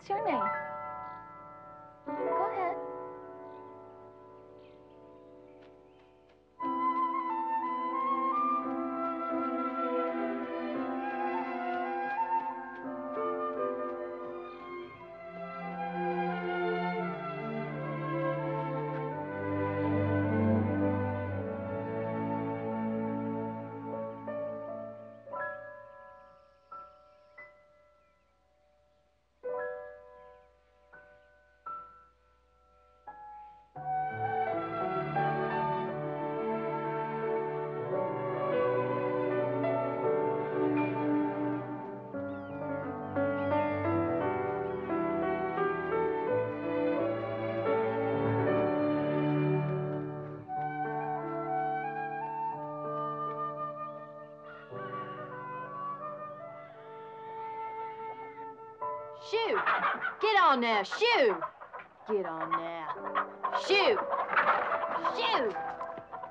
What's your name? Shoot! Get on now, shoo! Get on now. Shoo! Shoot!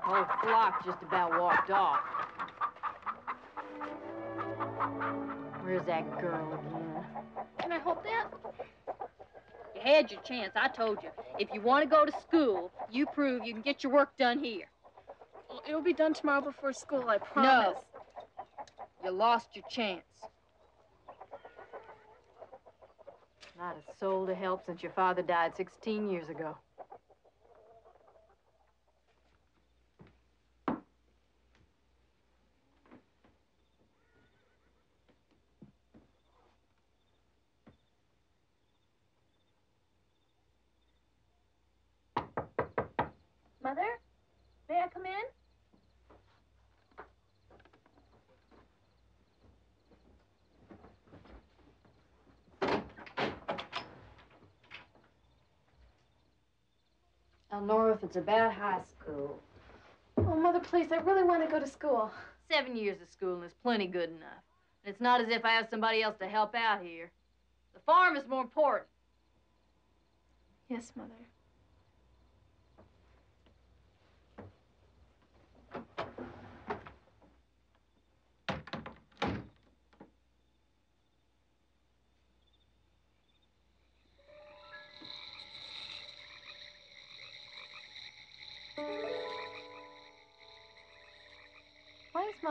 Whole flock just about walked off. Where's that girl again? Can I hold that? You had your chance, I told you. If you want to go to school, you prove you can get your work done here. Well, it'll be done tomorrow before school, I promise. No. You lost your chance. Not a soul to help since your father died 16 years ago. Mother, may I come in? Elnora, if it's about high school, Oh, Mother, please, I really want to go to school. seven years of schooling is plenty good enough. And it's not as if I have somebody else to help out here. The farm is more important. Yes, Mother.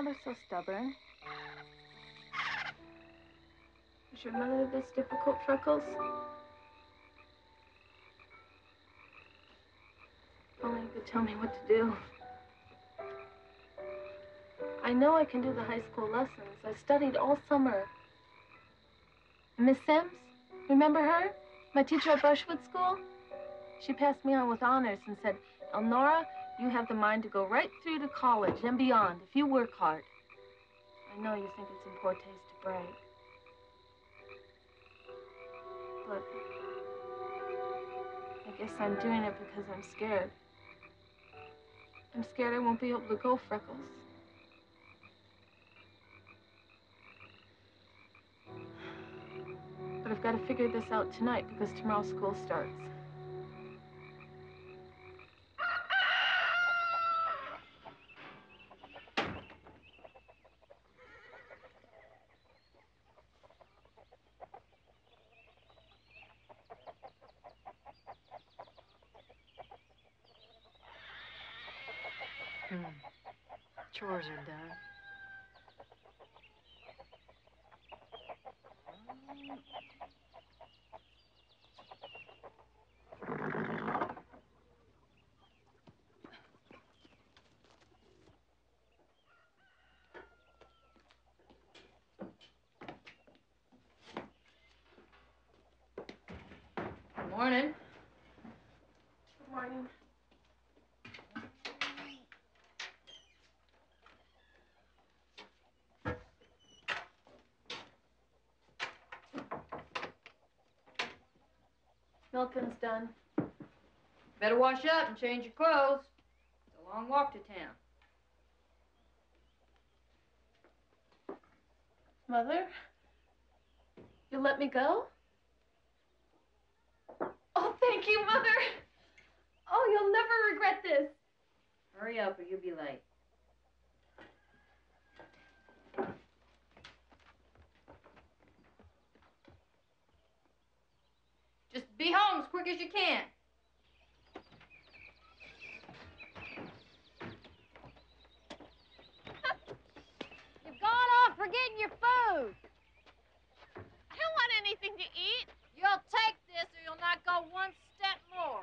Mother so stubborn? Is your mother this difficult, Freckles? If Only you could tell me what to do. I know I can do the high school lessons. I studied all summer. Miss Sims, remember her? My teacher at Brushwood School? She passed me on with honors and said, Elnora, you have the mind to go right through to college and beyond if you work hard. I know you think it's in poor taste to brag. But I guess I'm doing it because I'm scared. I'm scared I won't be able to go, Freckles. But I've got to figure this out tonight because tomorrow school starts. Hmm. Chores are done. Good morning. Good morning. Milking's done. Better wash up and change your clothes. It's a long walk to town. Mother? you'll let me go? Oh, thank you, Mother. Oh, you'll never regret this. Hurry up or you'll be late. As you can. You've gone off forgetting your food. I don't want anything to eat. You'll take this or you'll not go one step more.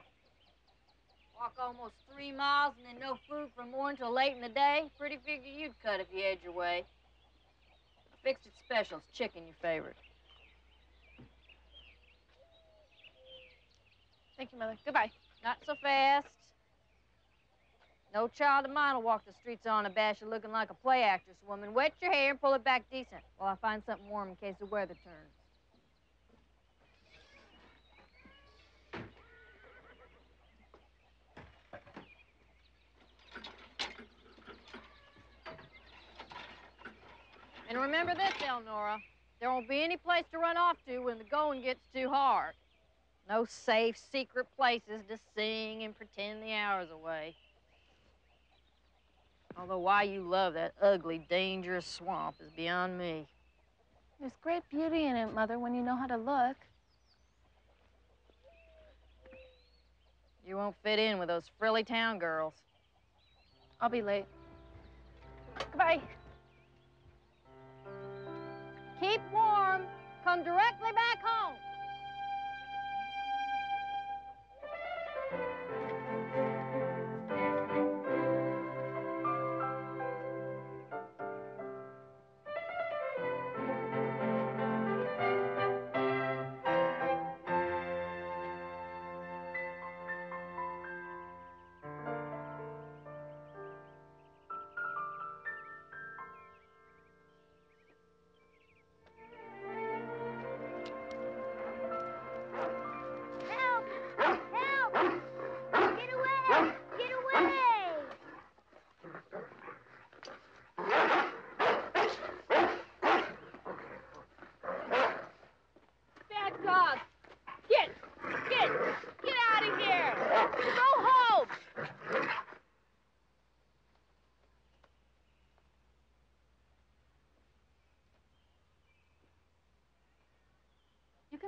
Walk almost three miles and then no food from morning till late in the day. Pretty figure you'd cut if you had your way. I fixed it special. It's chicken, your favorite. Thank you, Mother. Goodbye. Not so fast. No child of mine will walk the streets on a bash looking like a play actress woman. Wet your hair and pull it back decent while I find something warm in case the weather turns. And remember this, Elnora. There won't be any place to run off to when the going gets too hard. No safe, secret places to sing and pretend the hours away. Although why you love that ugly, dangerous swamp is beyond me. There's great beauty in it, Mother, when you know how to look. You won't fit in with those frilly town girls. I'll be late. Goodbye. Keep warm. Come directly back home.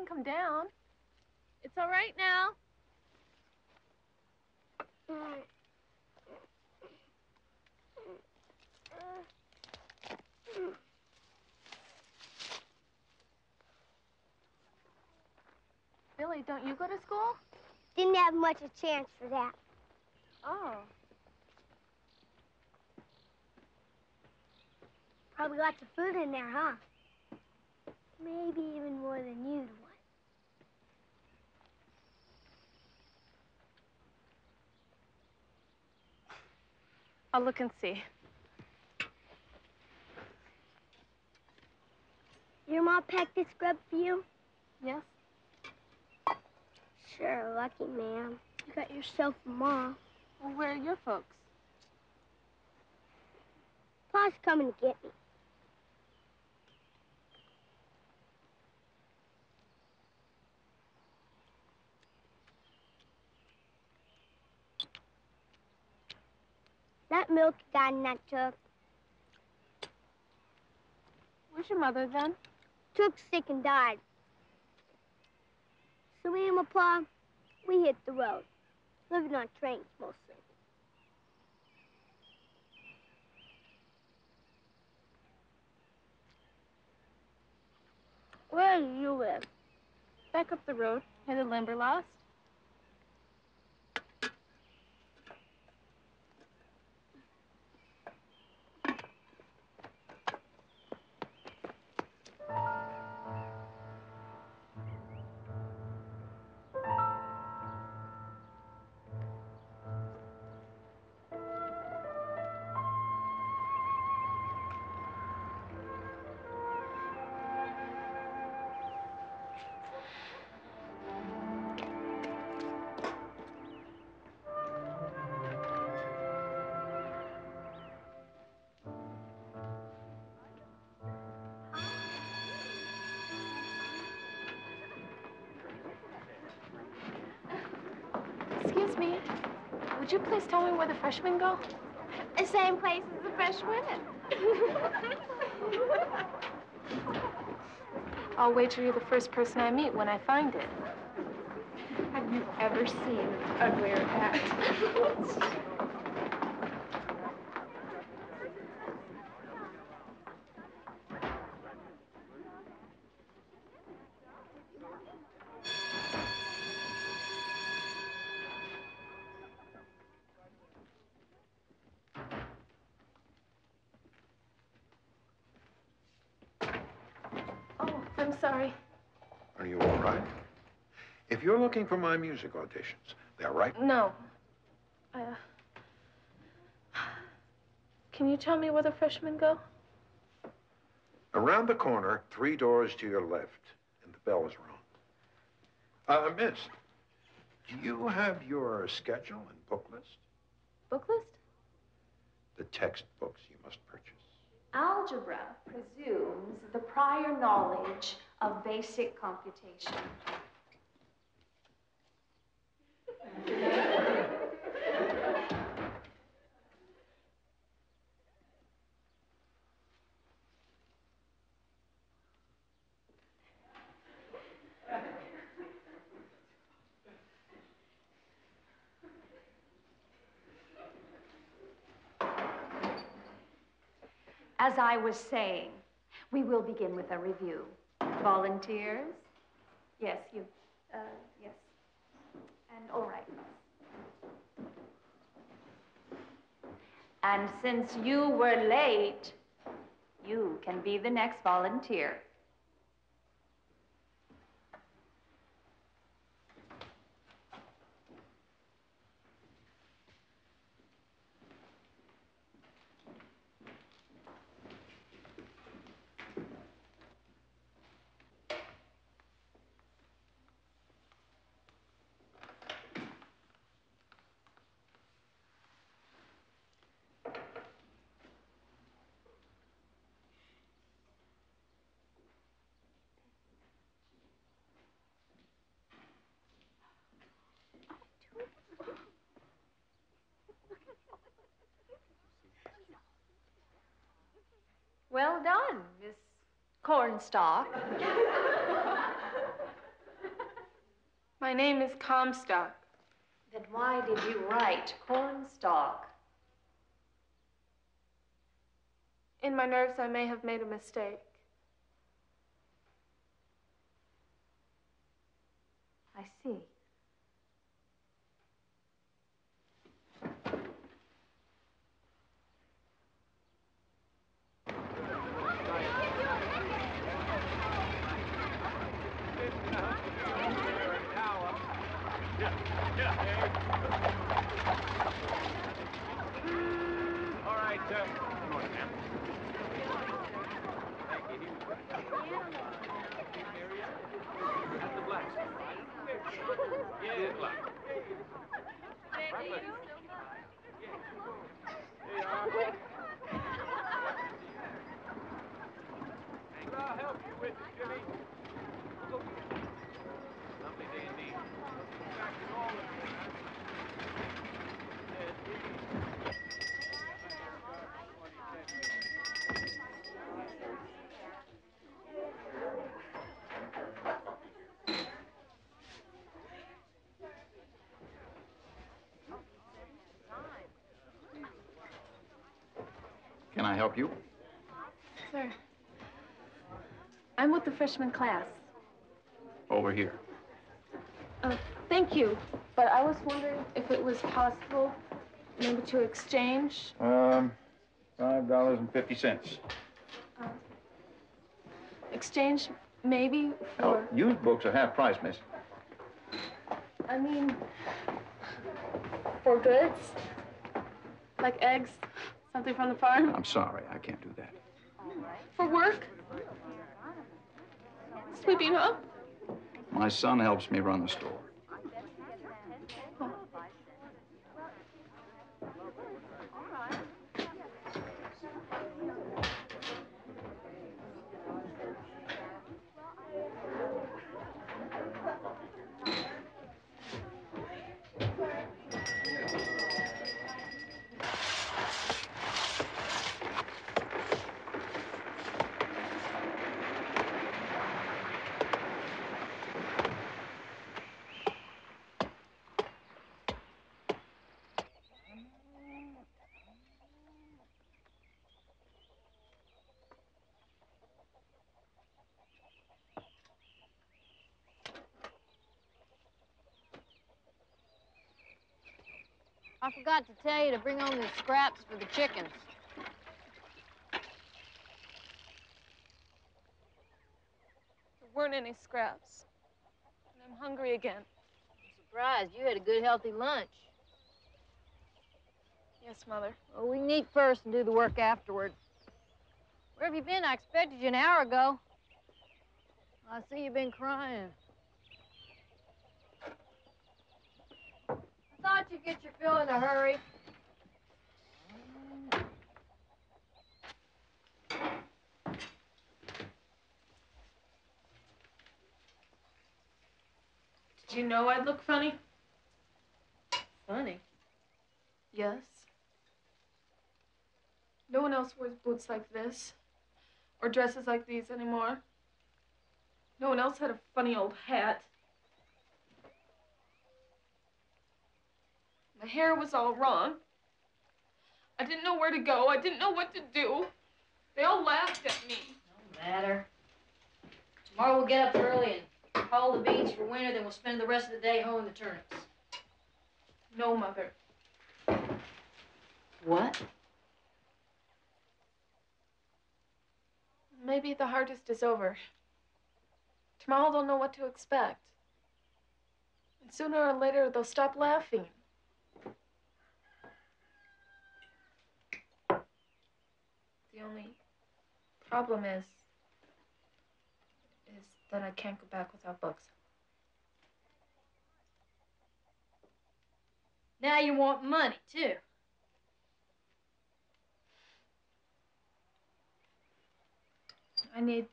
Come down. It's all right now. Billy, don't you go to school? Didn't have much a chance for that. Oh. Probably lots of food in there, huh? Maybe even more than you'd want. I'll look and see. Your mom packed this grub for you? Yes? Sure, lucky man. You got yourself a mom. Well, where are your folks? Pa's coming to get me. That milk in that jug Where's your mother then? took sick and died. So me and my pa, we hit the road, living on trains mostly. Where do you live? Back up the road, near the Limberlost. Would you please tell me where the freshmen go? The same place as the freshmen. I'll wager you're the first person I meet when I find it. Have you've ever seen an uglier hat. oh, I'm sorry. Are you all right? If you're looking for my music auditions, they're right. No. Uh, can you tell me where the freshmen go? Around the corner, three doors to your left, and the bell is rung. Uh, miss, do you have your schedule and book list? Book list? The textbooks you must purchase. Algebra presumes the prior knowledge of basic computation. As I was saying, we will begin with a review. Volunteers? Yes, you. Uh, yes. And all right. And since you were late, you can be the next volunteer. Well done, Miss Cornstalk. My name is Comstock. Then why did you write Cornstalk? In my nerves, I may have made a mistake. I see. All right, uh, good morning, ma'am. Thank you. That's the black stuff, right? Yeah, black. Right left. There you are. What I'll help you with, Jimmy. Lovely day indeed. Back in all of you. Yes, please. Can I help you? Sir, I'm with the freshman class. Over here. Uh, thank you, but I was wondering if it was possible maybe to exchange. Um, five dollars and fifty cents. Exchange maybe Oh, used books are half price, miss. I mean, for goods? Like eggs, something from the farm? I'm sorry, I can't do that. For work? Sweeping up? My son helps me run the store. I forgot to tell you to bring home the scraps for the chickens. There weren't any scraps. And I'm hungry again. I'm surprised you had a good, healthy lunch. Yes, Mother. Well, we can eat first and do the work afterward. Where have you been? I expected you an hour ago. I see you've been crying. Thought you'd get your fill in a hurry. Did you know I'd look funny? Funny. Yes. No one else wears boots like this. Or dresses like these anymore. No one else had a funny old hat. My hair was all wrong. I didn't know where to go. I didn't know what to do. They all laughed at me. No matter. Tomorrow we'll get up early and haul the beans for winter, then we'll spend the rest of the day hoeing the turnips. No, Mother. What? Maybe the hardest is over. Tomorrow they'll know what to expect. And sooner or later they'll stop laughing. The only problem is is that I can't go back without books. Now you want money, too. I need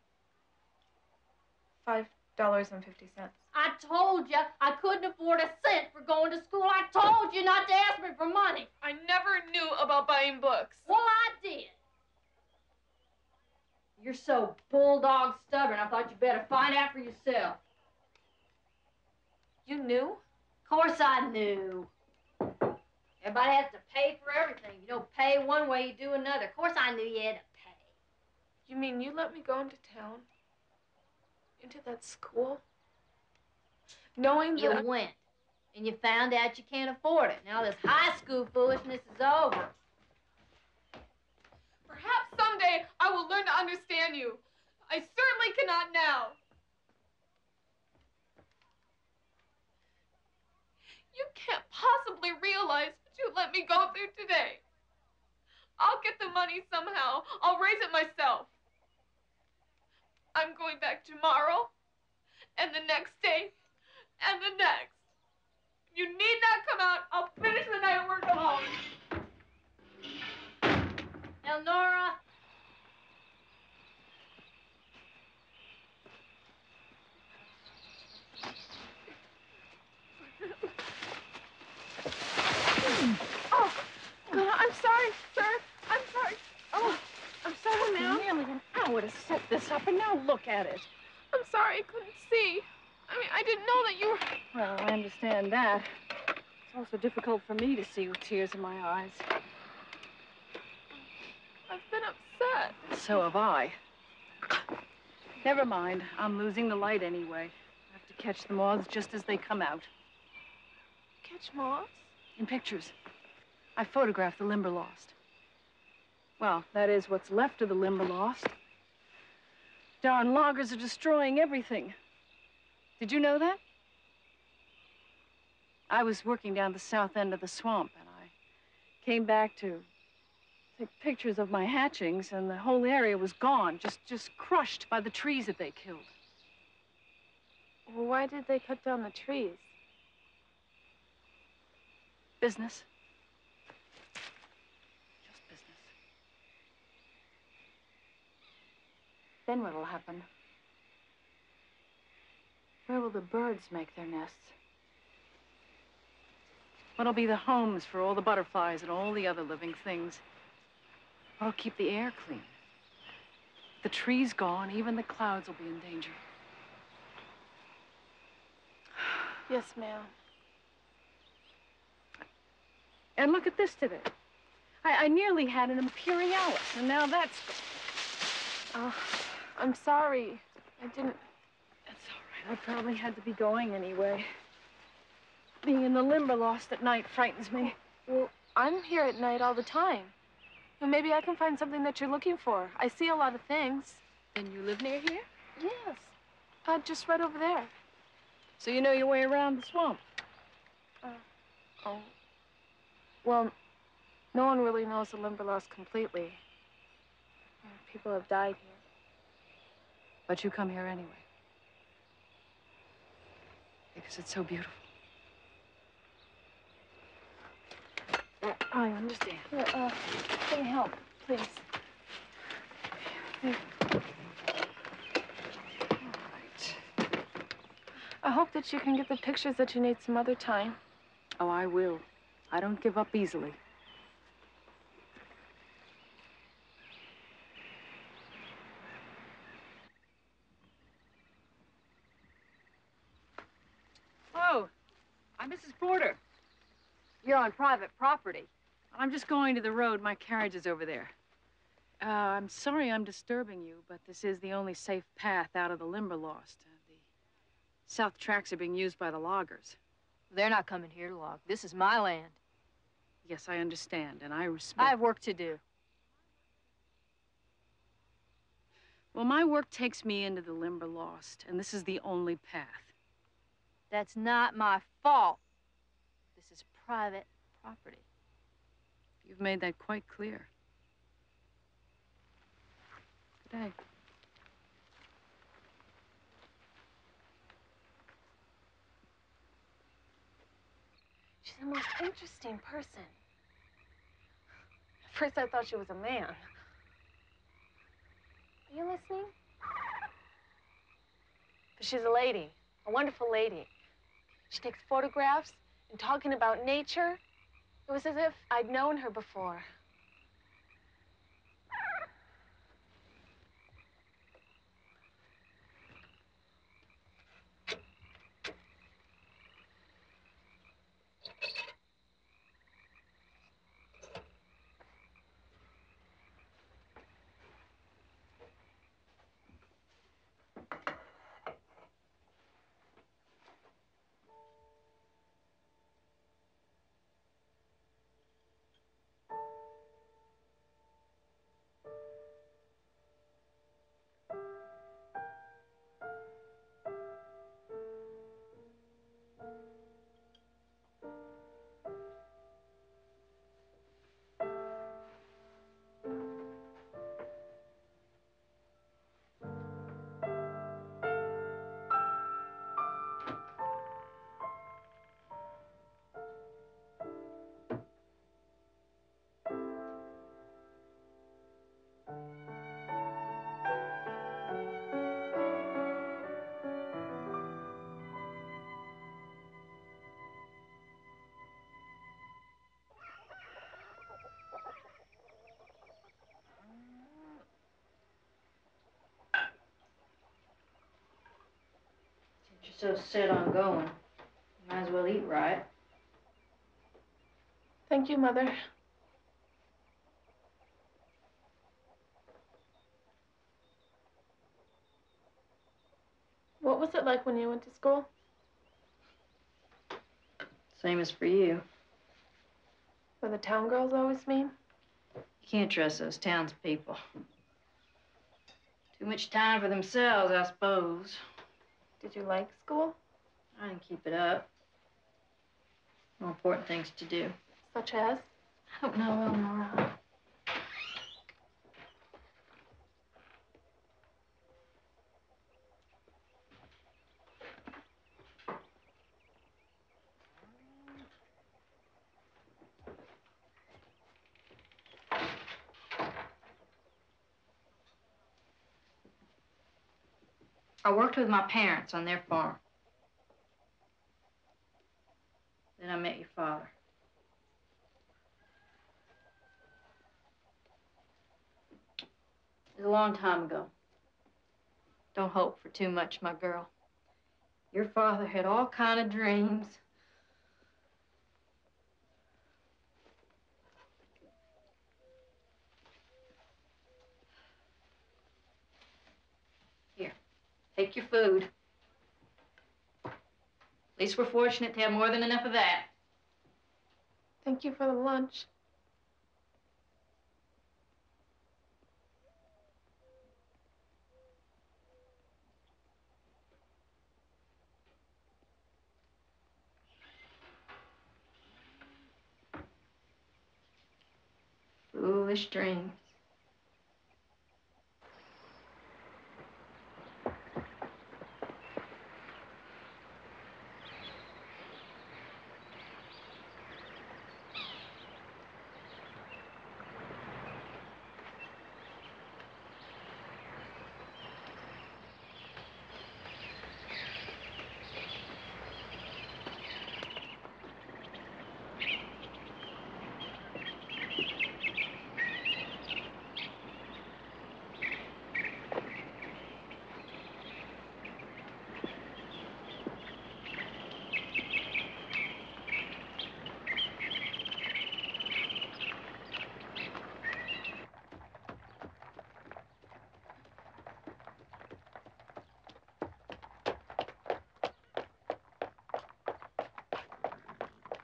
five dollars and fifty cents. I told you I couldn't afford a cent for going to school. I told you not to ask me for money. I never knew about buying books. Well, I did. You're so bulldog stubborn, I thought you better find out for yourself. You knew? Of course I knew. Everybody has to pay for everything. You don't pay one way, you do another. Of course I knew you had to pay. You mean you let me go into town? Into that school? Knowing You that I- went, and you found out you can't afford it. Now this high school foolishness is over. Someday I will learn to understand you. I certainly cannot now. You can't possibly realize what you let me go through today. I'll get the money somehow. I'll raise it myself. I'm going back tomorrow, and the next day, and the next. You need not come out. I'll finish the night work alone. Elnora! Oh, God, I'm sorry, sir. I'm sorry. Oh, I'm sorry, ma'am. Nearly an hour to set this up, and now look at it. I'm sorry, I couldn't see. I mean, I didn't know that you were. Well, I understand that. It's also difficult for me to see with tears in my eyes. I've been upset. So have I. Never mind. I'm losing the light anyway. I have to catch the moths just as they come out. Catch moths? In pictures. I photographed the Limberlost. Well, that is what's left of the Limberlost. Darn loggers are destroying everything. Did you know that? I was working down the south end of the swamp, and I came back to take pictures of my hatchings, and the whole area was gone, just just crushed by the trees that they killed. Well, why did they cut down the trees? Business. Just business. Then what'll happen? Where will the birds make their nests? What'll be the homes for all the butterflies and all the other living things? What'll keep the air clean? The trees gone, even the clouds will be in danger. Yes, ma'am. And look at this today. I, I nearly had an Imperialis, and now that's. Oh, I'm sorry. I didn't. That's all right. I probably had to be going anyway. Being in the Limberlost at night frightens me. Well, I'm here at night all the time. And maybe I can find something that you're looking for. I see a lot of things. Then you live near here? Yes. Uh, just right over there. So you know your way around the swamp. Oh. Well, no one really knows the Limberlost completely. Uh, People have died here. But you come here anyway. Because it's so beautiful. I understand. Here, uh, let me help, please. Here. All right. I hope that you can get the pictures that you need some other time. Oh, I will. I don't give up easily. Oh, I'm Mrs. Porter. You're on private property. I'm just going to the road. My carriage is over there. Uh, I'm sorry I'm disturbing you, but this is the only safe path out of the Limberlost. Uh, the south tracks are being used by the loggers. They're not coming here to log. This is my land. Yes, I understand, and I respect. I have work to do. Well, my work takes me into the Limberlost, and this is the only path. That's not my fault. This is private property. You've made that quite clear. Good day. She's the most interesting person. At first, I thought she was a man. Are you listening? But she's a lady, a wonderful lady. She takes photographs and talking about nature. It was as if I'd known her before. So set on going, might as well eat right. Thank you, Mother. What was it like when you went to school? Same as for you. Were the town girls always mean? You can't trust those townspeople. Too much time for themselves, I suppose. Did you like school? I didn't keep it up. More important things to do. Such as? I don't know, Elnora. Worked with my parents on their farm. Then I met your father. It was a long time ago. Don't hope for too much, my girl. Your father had all kind of dreams. Here, take your food. At least we're fortunate to have more than enough of that. Thank you for the lunch. Foolish dreams.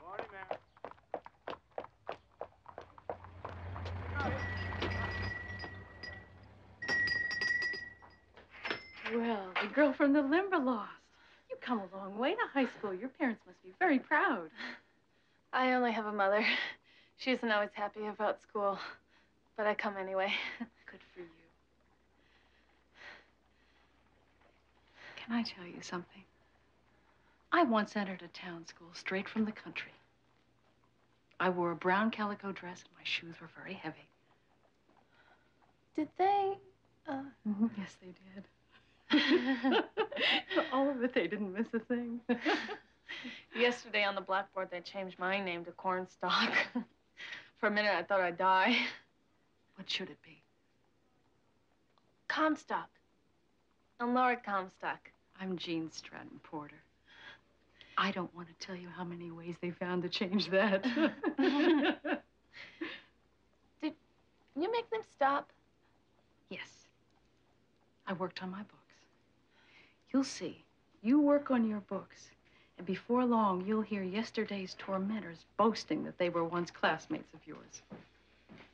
Morning, ma'am. Well, the girl from the Limberlost. You come a long way to high school. Your parents must be very proud. I only have a mother. She isn't always happy about school, but I come anyway. Good for you. Can I tell you something? I once entered a town school straight from the country. I wore a brown calico dress and my shoes were very heavy. Did they? Uh, Yes, they did. All of it, they didn't miss a thing. yesterday on the blackboard, they changed my name to Cornstalk. For a minute, I thought I'd die. what should it be? Comstock. I'm Laura Comstock. I'm Gene Stratton Porter. I don't want to tell you how many ways they found to change that. Did you make them stop. yes. I worked on my books. You'll see. You work on your books, and before long, you'll hear yesterday's tormentors boasting that they were once classmates of yours.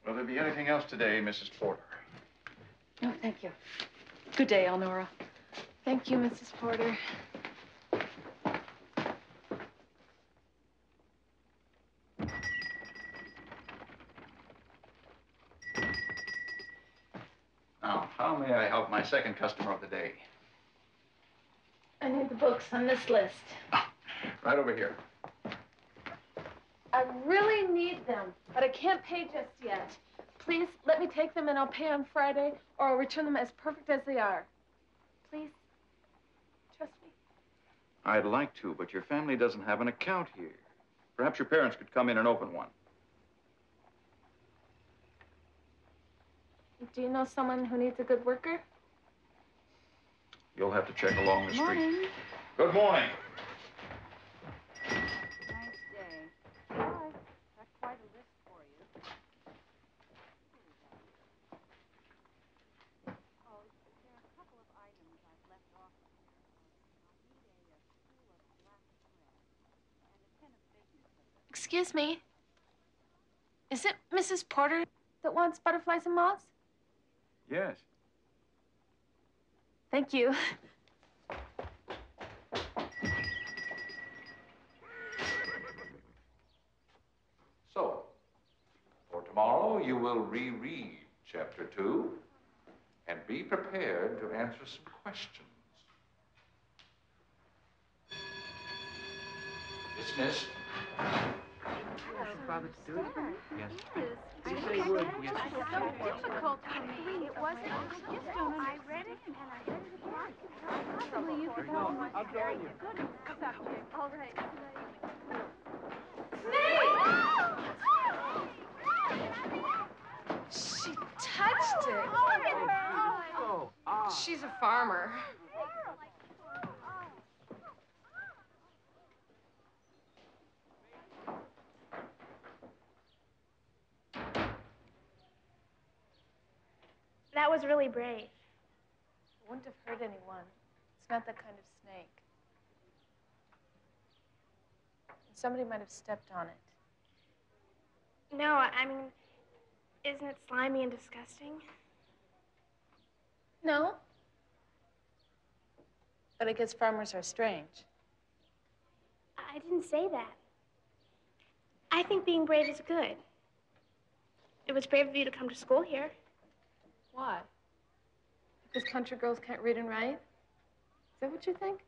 Will there be anything else today, Mrs. Porter? No, thank you. Good day, Elnora. Thank you, Mrs. Porter. Now, how may I help my second customer of the day? I need the books on this list. Right over here. I really need them, but I can't pay just yet. Please let me take them and I'll pay on Friday, or I'll return them as perfect as they are. Please, trust me. I'd like to, but your family doesn't have an account here. Perhaps your parents could come in and open one. Do you know someone who needs a good worker? You'll have to check along the street. Morning. Good morning. Nice day. Got quite a list for you. Oh, there are a couple of items I've left off of here. I'll need a, spool of black thread and a tin of baking soda. Excuse me. Is it Mrs. Porter that wants butterflies and moths? Yes. Thank you. So, for tomorrow, you will reread chapter two and be prepared to answer some questions. Dismissed. Yes. I You say would, yes. so difficult for me. It wasn't. I just don't. I read it and I read it again. Possibly you could No, I'll join you. good subject. All right. She touched it. Oh, ah. She's a farmer. That was really brave. It wouldn't have hurt anyone. It's not that kind of snake. Somebody might have stepped on it. No, I mean, isn't it slimy and disgusting? No. But I guess farmers are strange. I didn't say that. I think being brave is good. It was brave of you to come to school here. Why? Because country girls can't read and write? Is that what you think?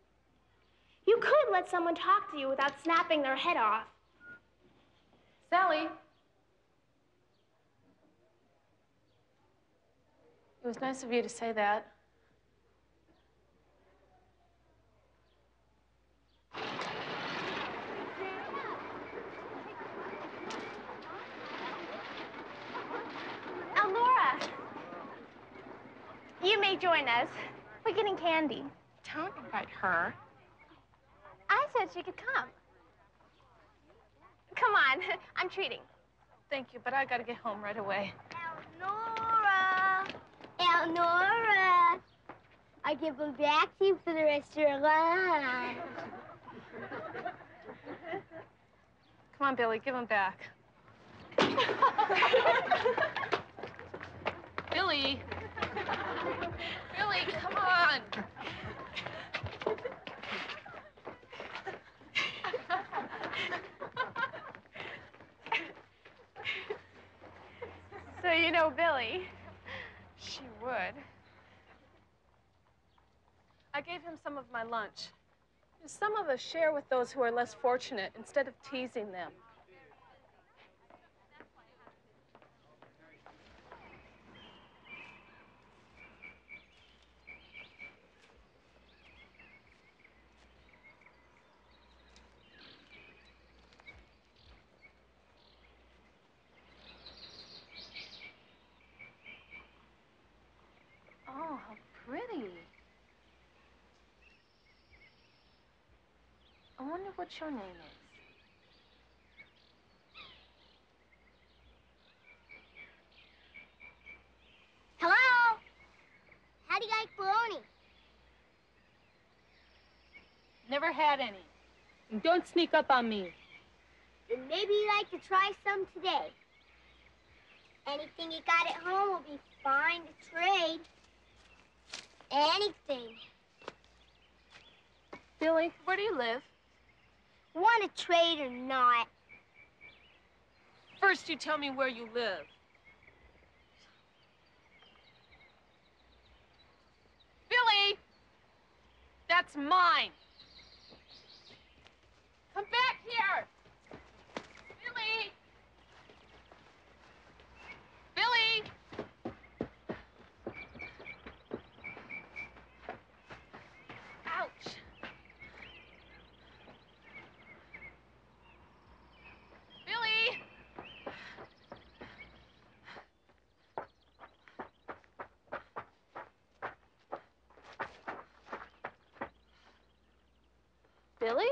You could let someone talk to you without snapping their head off. Sally. It was nice of you to say that. Elnora! You may join us. We're getting candy. Don't invite her. I said she could come. Come on, I'm treating. Thank you, but I gotta get home right away. Elnora! Elnora! I give them back to you for the rest of your life. Come on, Billy, give them back. Billy! Billy, come on! So you know Billy. She would. I gave him some of my lunch. Some of us share with those who are less fortunate instead of teasing them. What your name is. Hello? How do you like bologna? Never had any. And don't sneak up on me. Then maybe you'd like to try some today. Anything you got at home will be fine to trade. Anything. Billy, where do you live? Want to trade or not? First, you tell me where you live. Billy! That's mine! Come back here! Billy! Billy! Ouch! Billy! Billy?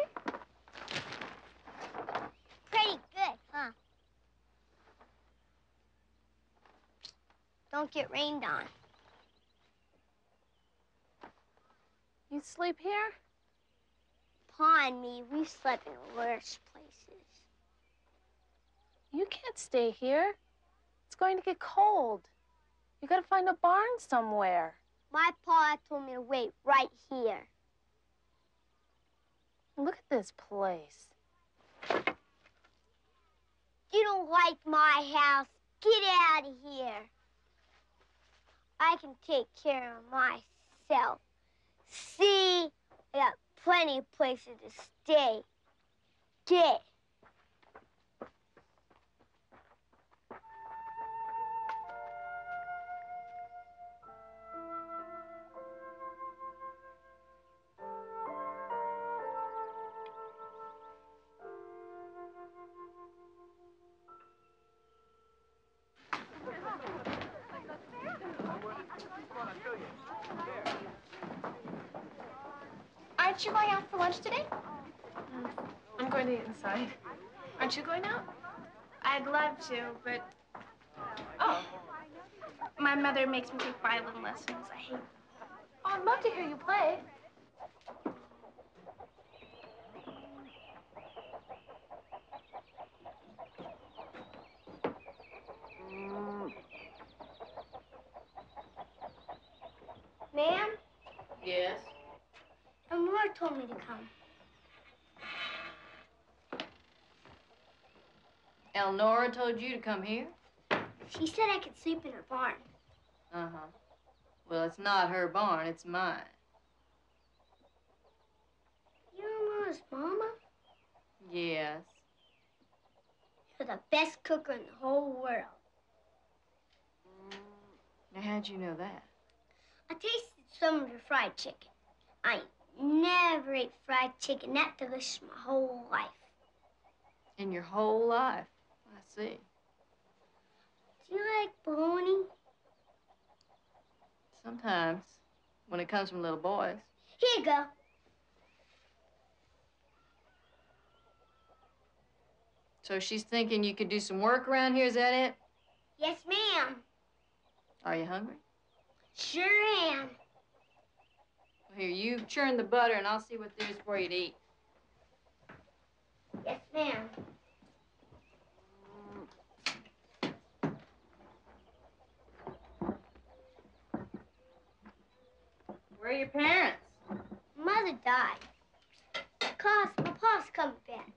Pretty good, huh? Don't get rained on. You sleep here? Pawn me, we slept in worse places. You can't stay here. It's going to get cold. You gotta find a barn somewhere. My pa told me to wait right here. Look at this place. You don't like my house? Get out of here. I can take care of myself. See? I got plenty of places to stay. Get. Aren't you going out for lunch today? Uh, I'm going to eat inside. Aren't you going out? I'd love to, but Oh, my mother makes me take violin lessons. I hate oh I'd love to hear you play. Mm. Ma'am, Yes? Elnora told me to come. Elnora told you to come here? She said I could sleep in her barn. Uh-huh. Well, it's not her barn, it's mine. You're Elnora's mama? Yes. You're the best cooker in the whole world. Now, how'd you know that? I tasted some of your fried chicken. I never ate fried chicken that delicious my whole life. In your whole life. I see. Do you like bologna? Sometimes, when it comes from little boys. Here you go. So she's thinking you could do some work around here, is that it? Yes, ma'am. Are you hungry? Sure am. Here, you churn the butter and I'll see what there's for you to eat. Yes, ma'am. Where are your parents? Mother died. Cause my pa's coming back.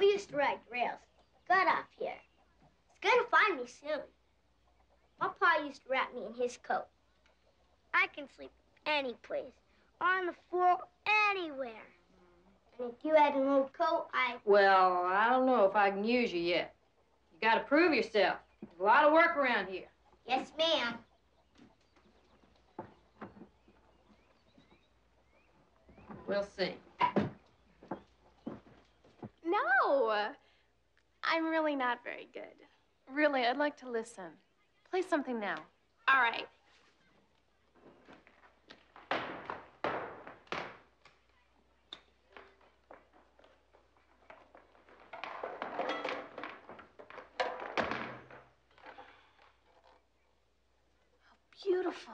We used to ride rails. Got off here. He's gonna find me soon. My pa used to wrap me in his coat. I can sleep any place, on the floor, anywhere. And if you had an old coat, I Well, I don't know if I can use you yet. You gotta prove yourself. There's a lot of work around here. yes, ma'am. We'll see. No, I'm really not very good. Really, I'd like to listen. Play something now. All right. Beautiful.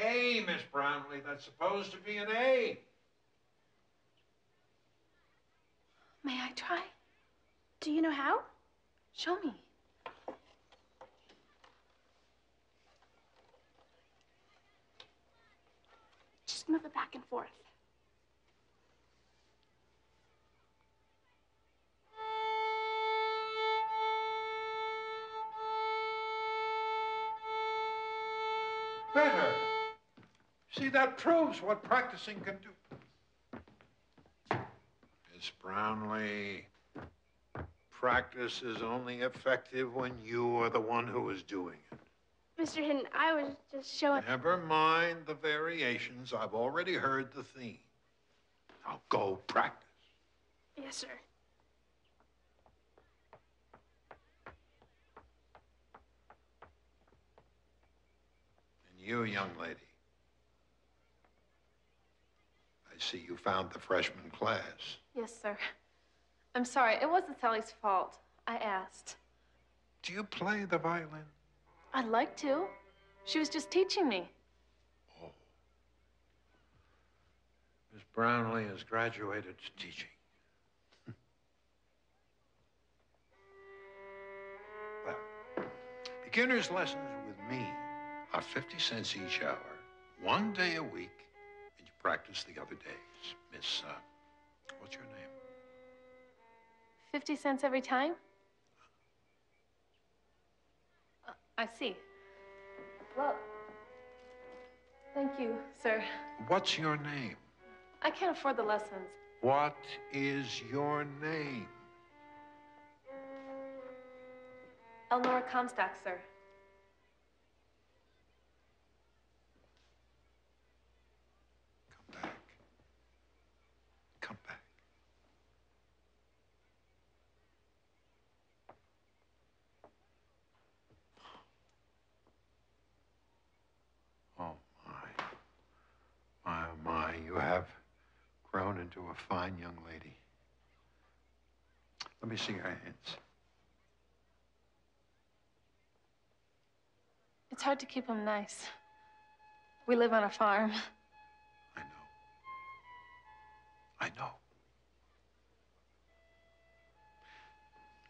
A, Miss Brownlee. That's supposed to be an A. May I try? Do you know how? Show me. Just move it back and forth. Better. See, that proves what practicing can do. Miss Brownlee, practice is only effective when you are the one who is doing it. Mr. Hinton, I was just showing. Never mind the variations. I've already heard the theme. Now go practice. Yes, sir. And you, young lady, I see you found the freshman class. Yes, sir. I'm sorry. It wasn't Sally's fault. I asked. Do you play the violin? I'd like to. She was just teaching me. Oh. Miss Brownlee has graduated to teaching. well, beginner's lessons with me are 50 cents each hour, one day a week, and you practice the other days. Miss, uh, what's your name? 50 cents every time? Uh, I see. Well, thank you, sir. What's your name? I can't afford the lessons. What is your name? Elnora Comstock, sir. Come back. Come back. Oh, my. My, oh, my. You have grown into a fine young lady. Let me see your hands. It's hard to keep them nice. We live on a farm. I know. I know.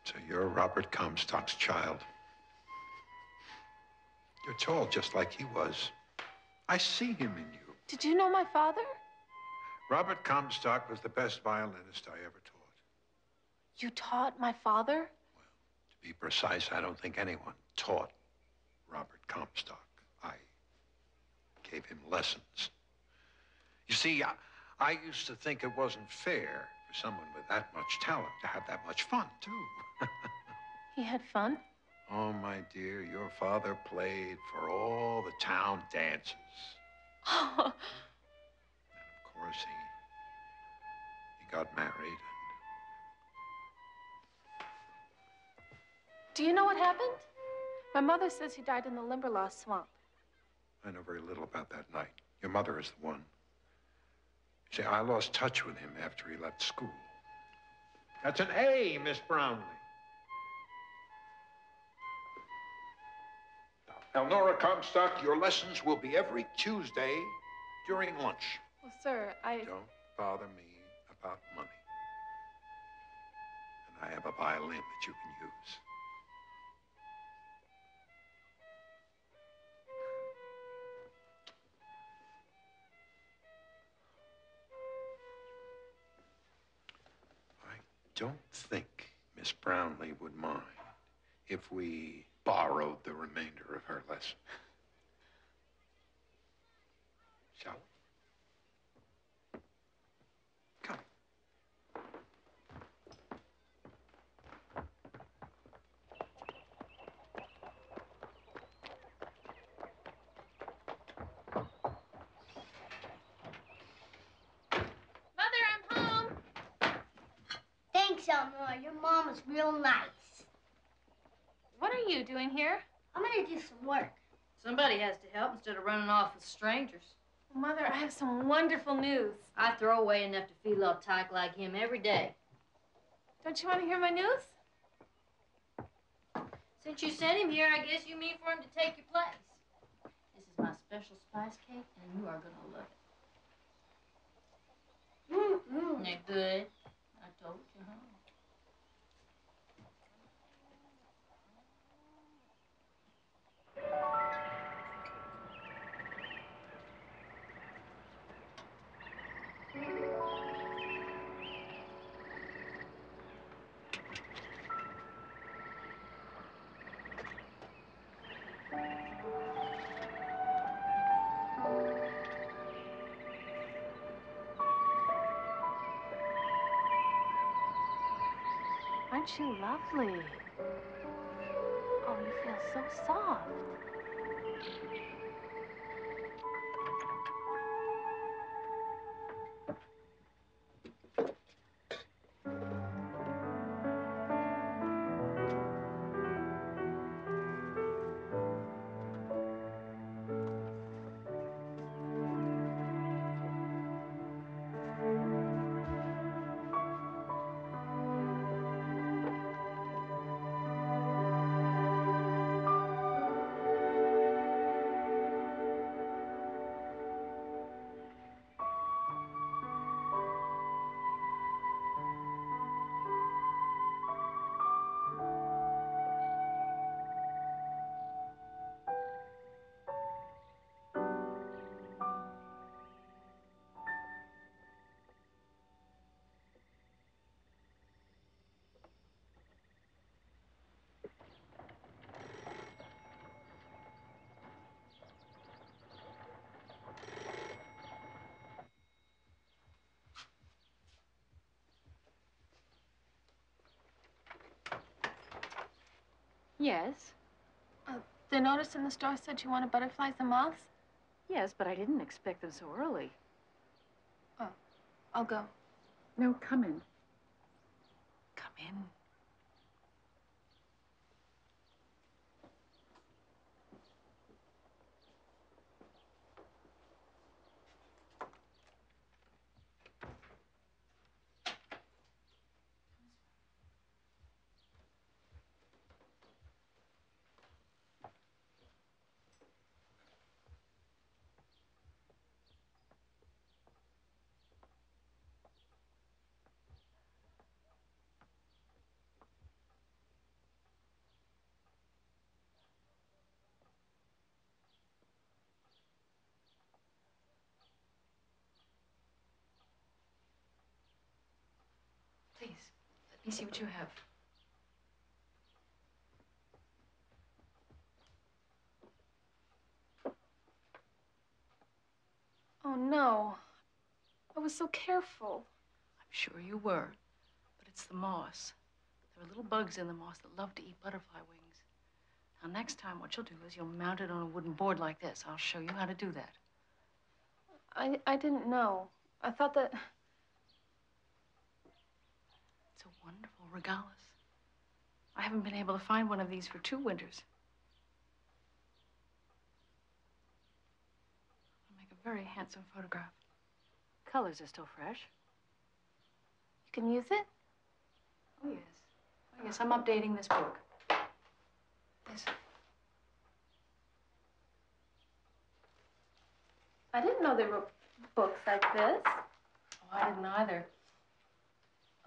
So you're Robert Comstock's child. You're tall just like he was. I see him in you. Did you know my father? Robert Comstock was the best violinist I ever taught. You taught my father? Well, To be precise, I don't think anyone taught Robert Comstock. I gave him lessons. You see, I, I used to think it wasn't fair for someone with that much talent to have that much fun, too. He had fun? oh, my dear, your father played for all the town dances. Course, he, he got married. And do you know what happened? My mother says he died in the Limberlost swamp. I know very little about that night. Your mother is the one. See, I lost touch with him after he left school. That's an A, Miss Brownlee. Now, Elnora Comstock, your lessons will be every Tuesday during lunch. Well, sir, I. Don't bother me about money. And I have a violin that you can use. I don't think Miss Brownlee would mind if we borrowed the remainder of her lesson. Shall we? Come. Mother, I'm home. Thanks, Elnora. Your real nice. What are you doing here? I'm gonna do some work. Somebody has to help instead of running off with strangers. Mother, I have some wonderful news. I throw away enough to feed a little tyke like him every day. Don't you want to hear my news? Since you sent him here, I guess you mean for him to take your place. This is my special spice cake, and you are gonna love it. Mm-mm. Isn't it good? I told you, huh? Aren't you lovely? Oh, you feel so soft. Yes. Uh, the notice in the store said you wanted butterflies and moths. Yes, but I didn't expect them so early. Oh, I'll go. No, come in. Come in. Let me see what you have. Oh, no. I was so careful. I'm sure you were, but it's the moss. There are little bugs in the moss that love to eat butterfly wings. Now, next time, what you'll do is you'll mount it on a wooden board like this. I'll show you how to do that. I, I didn't know. I thought that. It's a wonderful regalis. I haven't been able to find one of these for two winters. I'll make a very handsome photograph. Colors are still fresh. You can use it? Oh, yes. Oh, yes, I'm updating this book. Yes. I didn't know they wrote books like this. Oh, I didn't either.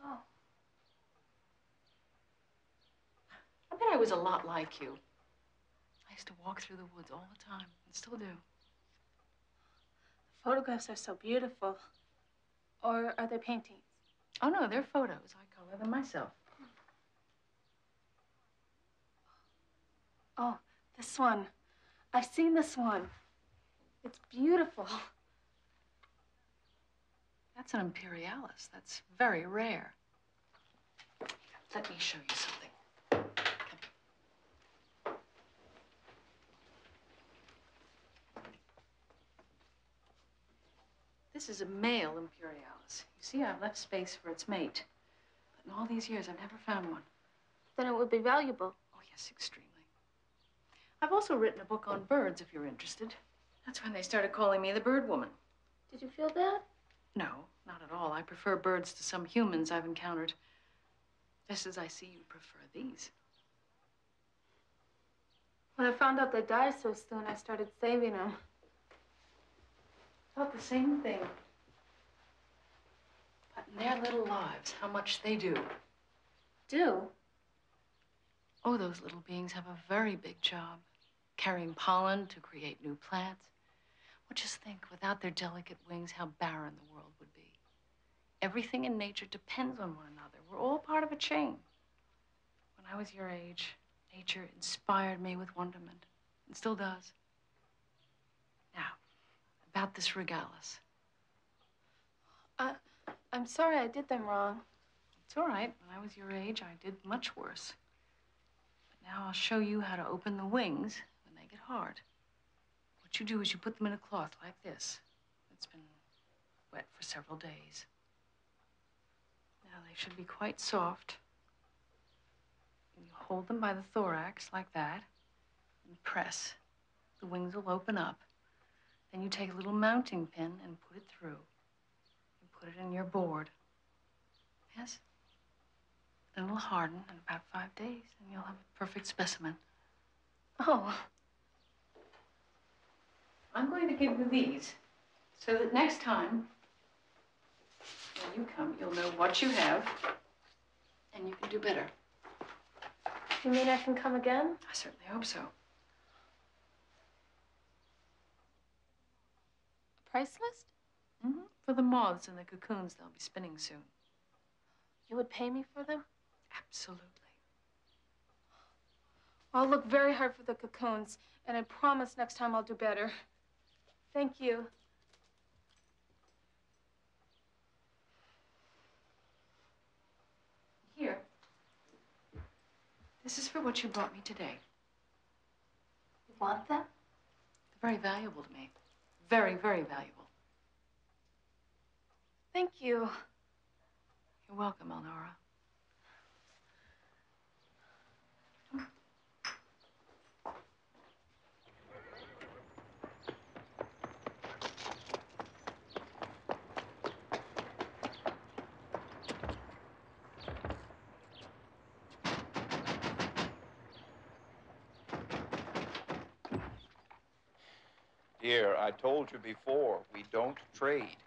Oh. I bet I was a lot like you. I used to walk through the woods all the time, and still do. The photographs are so beautiful. Or are they paintings? Oh, no, they're photos. I color them myself. Oh, this one. I've seen this one. It's beautiful. That's an imperialis. That's very rare. Let me show you something. This is a male imperialis. You see, I've left space for its mate. But in all these years, I've never found one. Then it would be valuable. Oh, yes, extremely. I've also written a book on birds, if you're interested. That's when they started calling me the bird woman. Did you feel bad? No, not at all. I prefer birds to some humans I've encountered. Just as I see you prefer these. When I found out they died so soon, I started saving them. Thought the same thing. But in their little lives, how much they do. Do? Oh, those little beings have a very big job. Carrying pollen to create new plants. Well, just think, without their delicate wings, how barren the world would be. Everything in nature depends on one another. We're all part of a chain. When I was your age, nature inspired me with wonderment, and still does. About this regalis. I, I'm sorry I did them wrong. It's all right. When I was your age, I did much worse. But now I'll show you how to open the wings when they get hard. What you do is you put them in a cloth like this. It's been wet for several days. Now they should be quite soft. And you hold them by the thorax like that and press. The wings will open up. Then you take a little mounting pin and put it through. You put it in your board. Yes? Then it'll harden in about five days, and you'll have a perfect specimen. Oh, I'm going to give you these so that next time when you come, you'll know what you have and you can do better. you mean I can come again? I certainly hope so. Price list? Mm-hmm. For the moths and the cocoons they'll be spinning soon. You would pay me for them? Absolutely. I'll look very hard for the cocoons, and I promise next time I'll do better. Thank you. Here. This is for what you brought me today. You want them? They're very valuable to me. Very, very valuable. Thank you. You're welcome, Elnora. I told you before, we don't trade.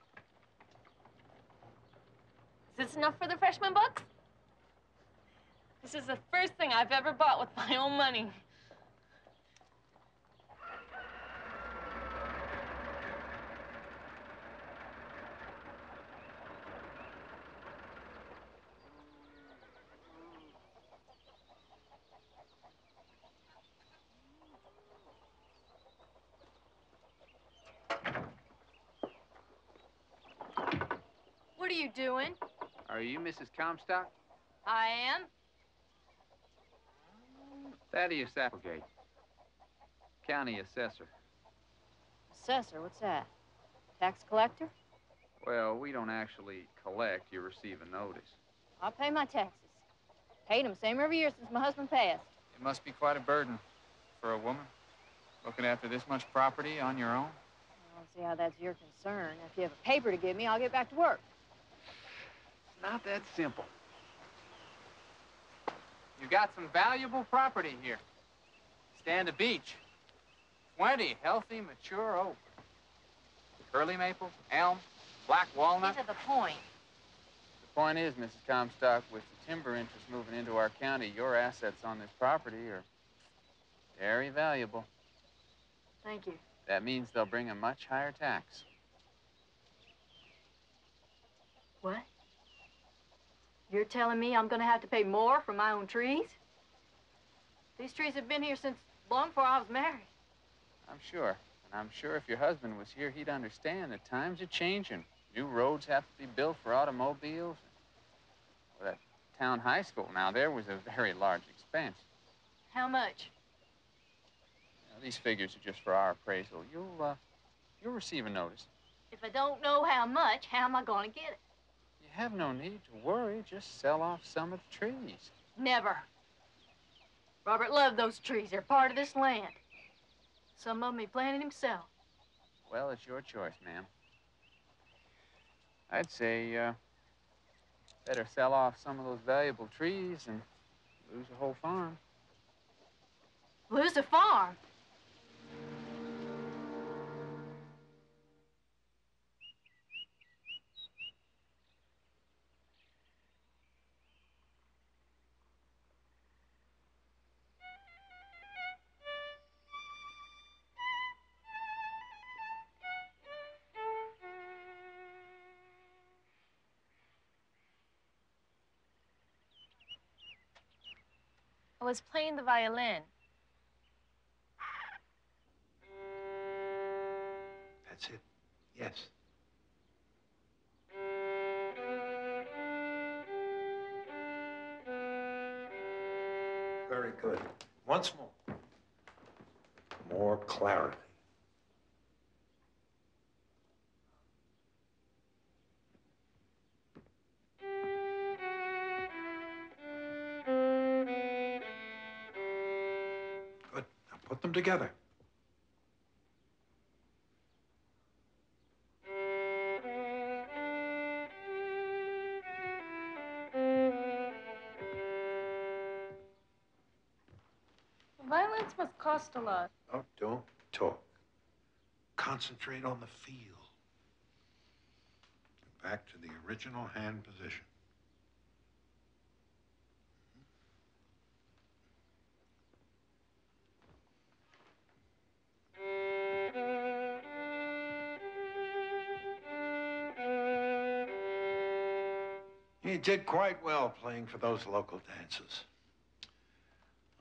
Is this enough for the freshman books? This is the first thing I've ever bought with my own money. You doing? Are you Mrs. Comstock? I am. Thaddeus Applegate. County assessor. Assessor, what's that? Tax collector? Well, we don't actually collect. You receive a notice. I pay my taxes. Paid them same every year since my husband passed. It must be quite a burden for a woman, looking after this much property on your own. I don't see how that's your concern. If you have a paper to give me, I'll get back to work. Not that simple. You've got some valuable property here. Stand a beech. 20 healthy, mature oak. Curly maple, elm, black walnut. Get to the point. The point is, Mrs. Comstock, with the timber interest moving into our county, your assets on this property are very valuable. Thank you. That means they'll bring a much higher tax. What? You're telling me I'm gonna have to pay more for my own trees? These trees have been here since long before I was married. I'm sure. And I'm sure if your husband was here, he'd understand that times are changing. New roads have to be built for automobiles. Well, that town high school now, there was a very large expense. How much? Now, these figures are just for our appraisal. You'll, uh, you'll receive a notice. If I don't know how much, how am I gonna get it? Have no need to worry. Just sell off some of the trees. Never. Robert loved those trees. They're part of this land. Some of them he planted himself. Well, it's your choice, ma'am. I'd say, uh, better sell off some of those valuable trees and lose the whole farm. Lose the farm. Was playing the violin. That's it. Yes. Very good. Once more. More clarity. Them together. Violins must cost a lot. Oh, don't talk. Concentrate on the feel. Back to the original hand position. He did quite well playing for those local dances.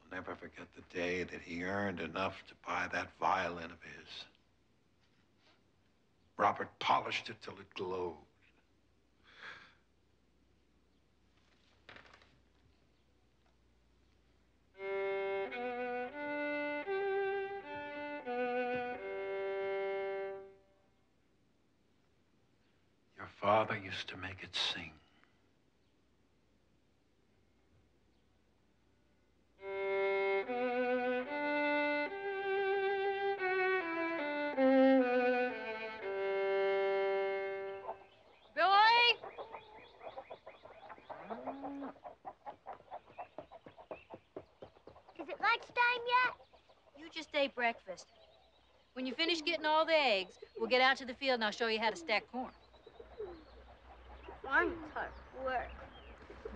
I'll never forget the day that he earned enough to buy that violin of his. Robert polished it till it glowed. Your father used to make it sing. All the eggs, we'll get out to the field and I'll show you how to stack corn. Farm's hard work.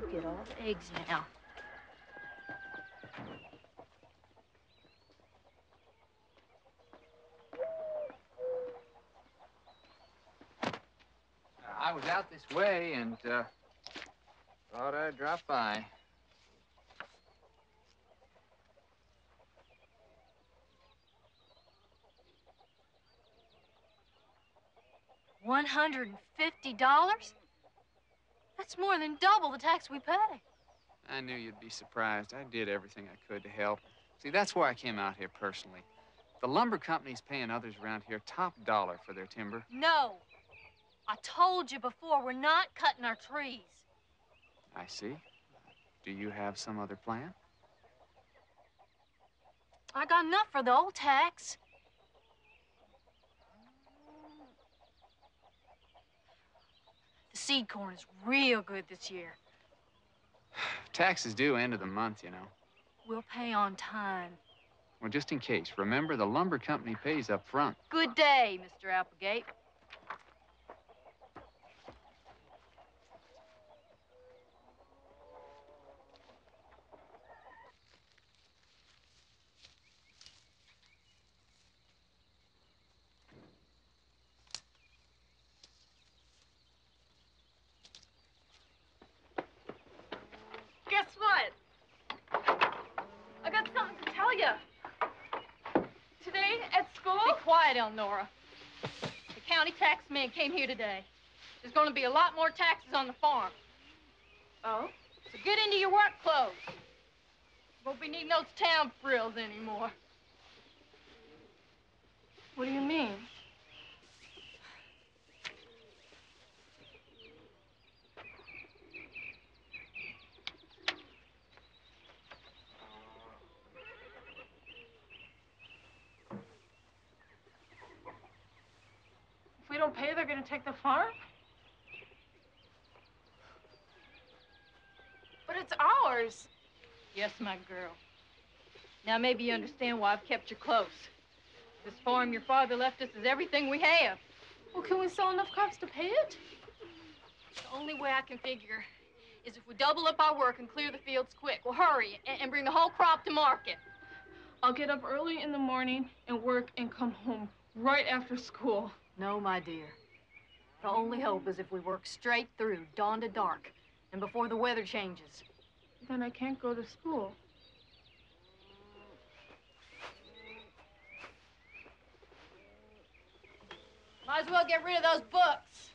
You get all the eggs now. I was out this way and uh, thought I'd drop by. One hundred and fifty dollars? That's more than double the tax we pay. I knew you'd be surprised. I did everything I could to help. See, that's why I came out here personally. The lumber company's paying others around here top dollar for their timber. No. I told you before, we're not cutting our trees. I see. Do you have some other plan? I got enough for the old tax. Seed corn is real good this year. Taxes due end of the month, you know. We'll pay on time. Well, just in case, remember the lumber company pays up front. Good day, Mr. Applegate. Guess what? I got something to tell you. Today at school. Be quiet, Elnora. The county tax man came here today. There's going to be a lot more taxes on the farm. Oh? So get into your work clothes. Won't be needing those town frills anymore. What do you mean? Don't pay, they're gonna take the farm? But it's ours. Yes, my girl. Now maybe you understand why I've kept you close. This farm your father left us is everything we have. Well, can we sell enough crops to pay it? The only way I can figure is if we double up our work and clear the fields quick. Well, hurry and, and bring the whole crop to market. I'll get up early in the morning and work and come home right after school. No, my dear. The only hope is if we work straight through, dawn to dark, and before the weather changes. Then I can't go to school. Might as well get rid of those books.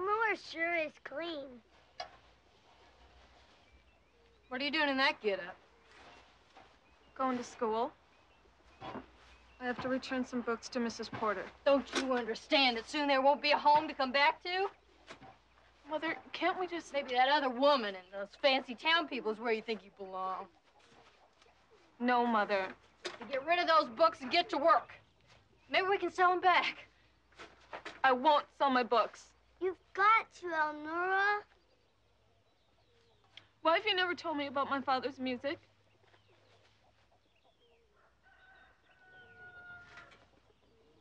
Elnora sure is clean. What are you doing in that get-up? Going to school. I have to return some books to Mrs. Porter. Don't you understand that soon there won't be a home to come back to? Mother, can't we just... Maybe that other woman and those fancy town people is where you think you belong. No, Mother. To get rid of those books and get to work. Maybe we can sell them back. I won't sell my books. You've got to, Elnora. Why have you never told me about my father's music?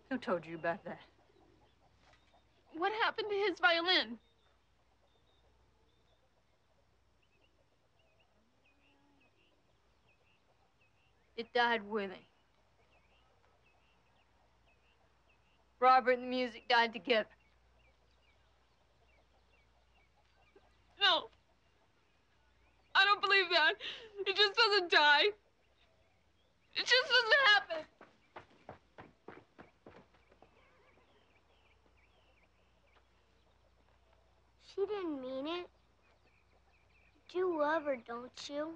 Who told you about that? What happened to his violin? It died with him. Robert and the music died together. No. I don't believe that. It just doesn't die. It just doesn't happen. She didn't mean it. You do love her, don't you?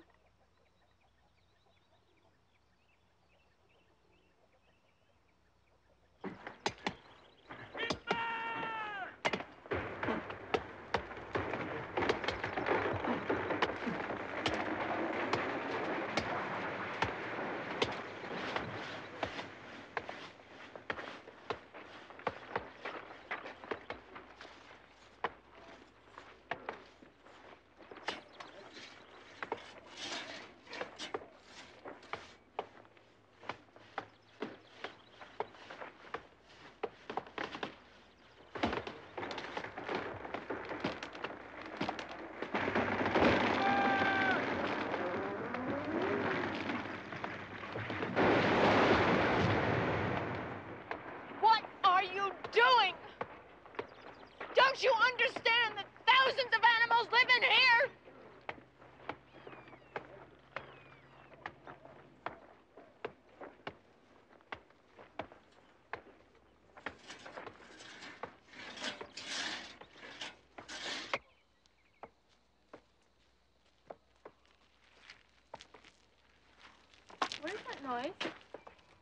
Do you understand that thousands of animals live in here?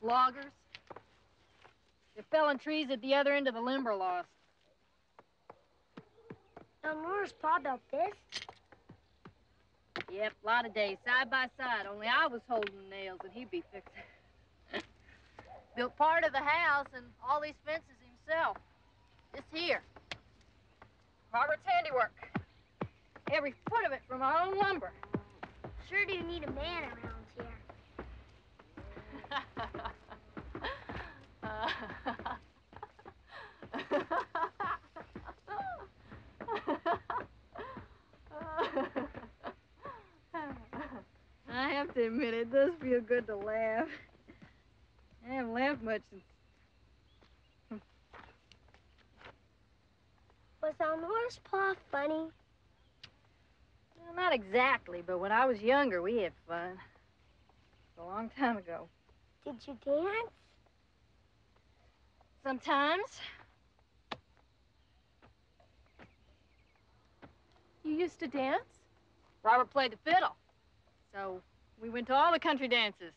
Loggers. They fell felling trees at the other end of the Limberlost. Pa built this. Yep, a lot of days, side by side. Only I was holding nails and he'd be fixing. Built part of the house and all these fences himself. This here. Robert's handiwork. Every foot of it from our own lumber. Sure do need a man around here. I have to admit, it good to laugh. I haven't laughed much since. Was Elnora's pa funny? Well, not exactly, but when I was younger, we had fun. A long time ago. Did you dance? Sometimes. You used to dance? Robert played the fiddle. So we went to all the country dances.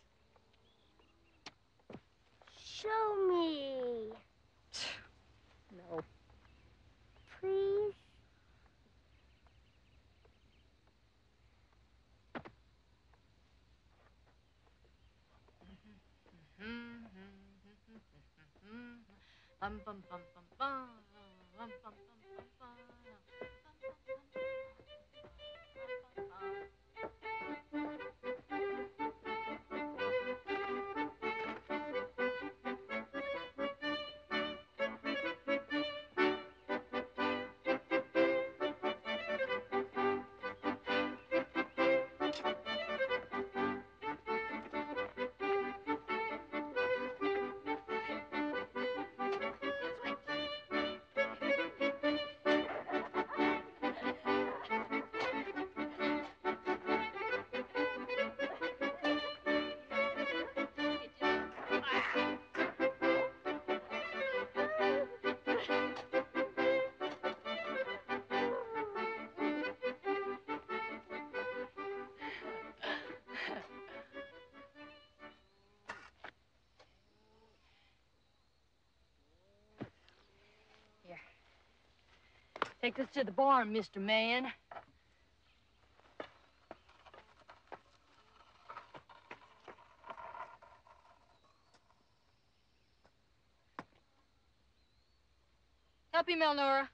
Show me. No. Please. Mm-hmm. Bum, bum, bum, bum, bum, bum, bum, bum, bum, Take this to the barn, Mr. Man. Help him, Elnora.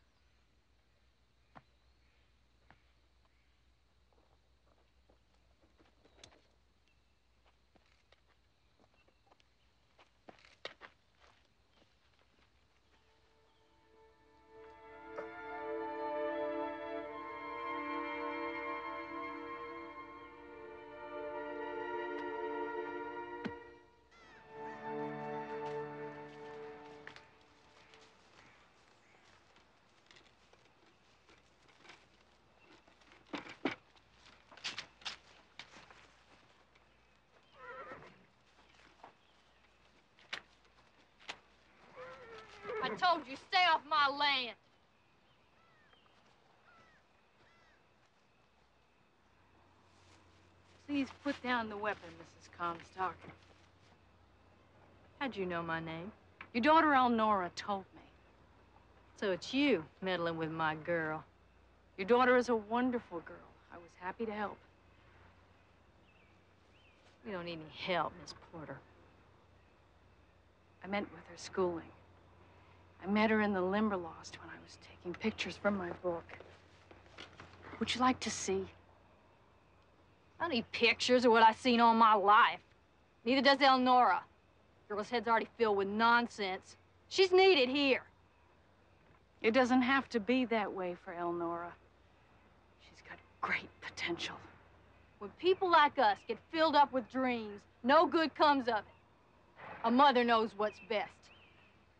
Down the weapon, Mrs. Comstock. How'd you know my name? Your daughter Elnora told me. So it's you meddling with my girl. Your daughter is a wonderful girl. I was happy to help. We don't need any help, Miss Porter. I meant with her schooling. I met her in the Limberlost when I was taking pictures from my book. Would you like to see? I don't need pictures of what I've seen all my life. Neither does Elnora. Girl's head's already filled with nonsense. She's needed here. It doesn't have to be that way for Elnora. She's got great potential. When people like us get filled up with dreams, no good comes of it. A mother knows what's best.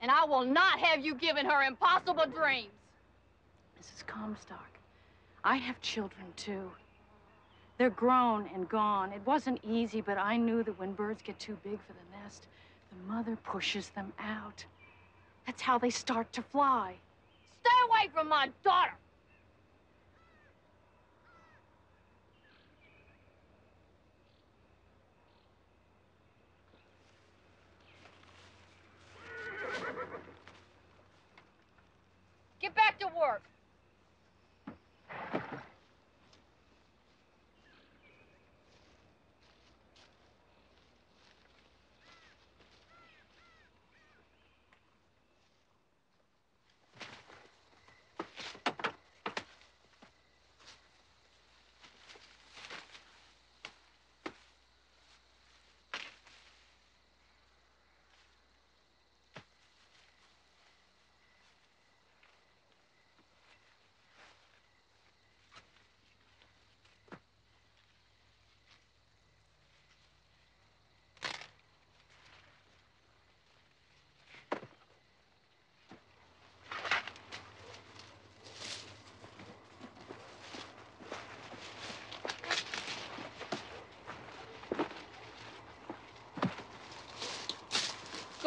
And I will not have you giving her impossible dreams. Mrs. Comstock, I have children too. They're grown and gone. It wasn't easy, but I knew that when birds get too big for the nest, the mother pushes them out. That's how they start to fly. Stay away from my daughter! Get back to work.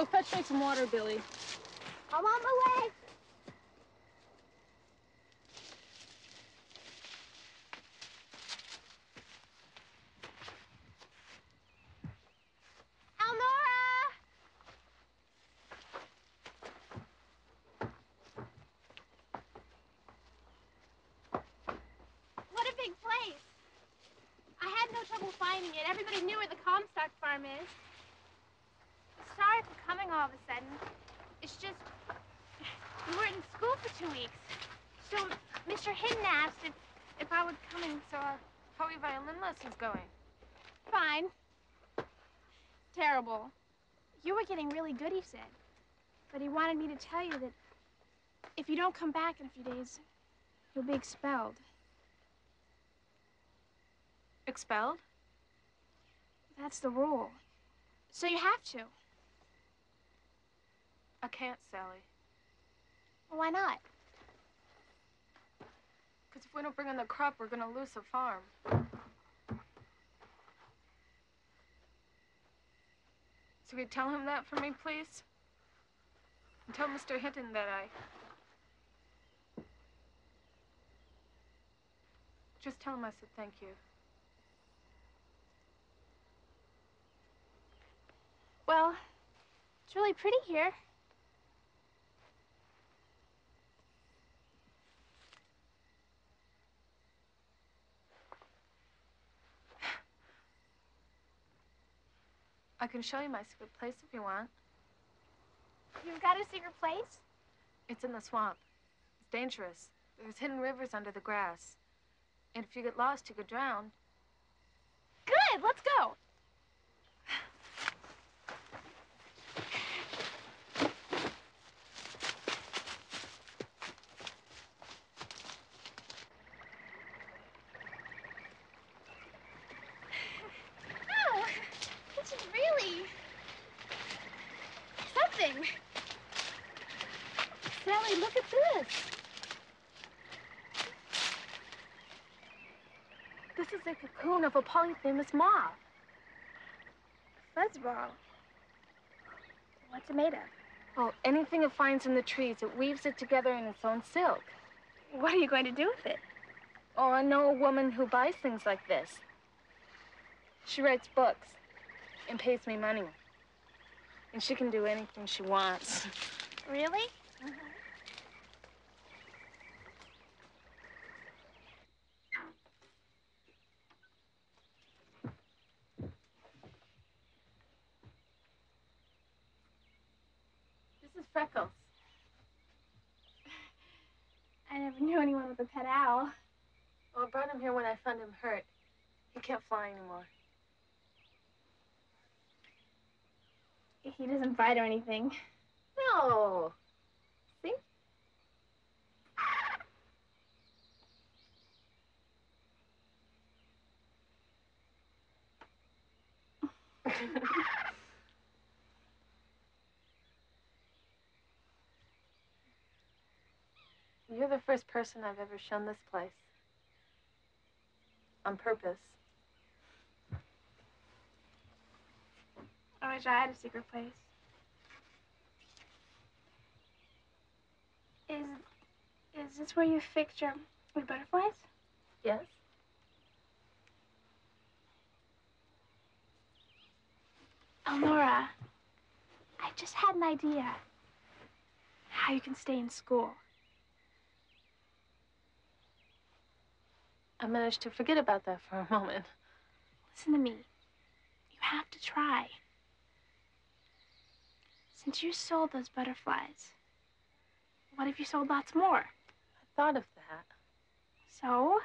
Go fetch me some water, Billy. I'm on my way. Elnora! What a big place. I had no trouble finding it. Everybody knew where the Comstock farm is. Sorry for coming all of a sudden. It's just, we weren't in school for two weeks. So Mr. Hinton asked if, if I would come in, so I... How are your violin lessons going? Fine. Terrible. You were getting really good, he said. But he wanted me to tell you that if you don't come back in a few days, you'll be expelled. Expelled? That's the rule. So you have to. I can't, Sally. Well, why not? Because if we don't bring in the crop, we're gonna lose the farm. So you tell him that for me, please? And tell Mr. Hinton that I... Just tell him I said thank you. Well, it's really pretty here. I can show you my secret place if you want. You've got a secret place? It's in the swamp. It's dangerous. There's hidden rivers under the grass. And if you get lost, you could drown. Good, let's go. Oh, this is really something. Sally, look at this. This is a cocoon of a polyphemus moth. Fuzzball. What's it made of? Oh, anything it finds in the trees, it weaves it together in its own silk. What are you going to do with it? Oh, I know a woman who buys things like this. She writes books and pays me money. And she can do anything she wants. Really? This is Freckles. I never knew anyone with a pet owl. Oh, I brought him here when I found him hurt. He can't fly anymore. He doesn't bite or anything. No. See? You're the first person I've ever shown this place. On purpose. I wish I had a secret place. Is is this where you fix your, your butterflies? Yes? Elnora, I just had an idea. How you can stay in school. I managed to forget about that for a moment. Listen to me. You have to try. Since you sold those butterflies, what if you sold lots more? I thought of that. So?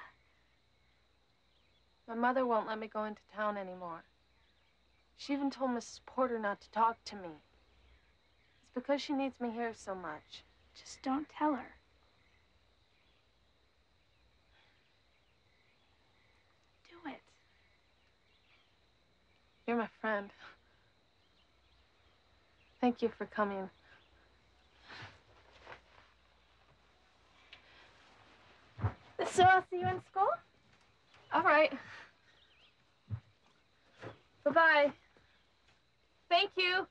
My mother won't let me go into town anymore. She even told Mrs. Porter not to talk to me. It's because she needs me here so much. Just don't tell her. Do it. You're my friend. Thank you for coming. So I'll see you in school? All right. Bye-bye. Thank you.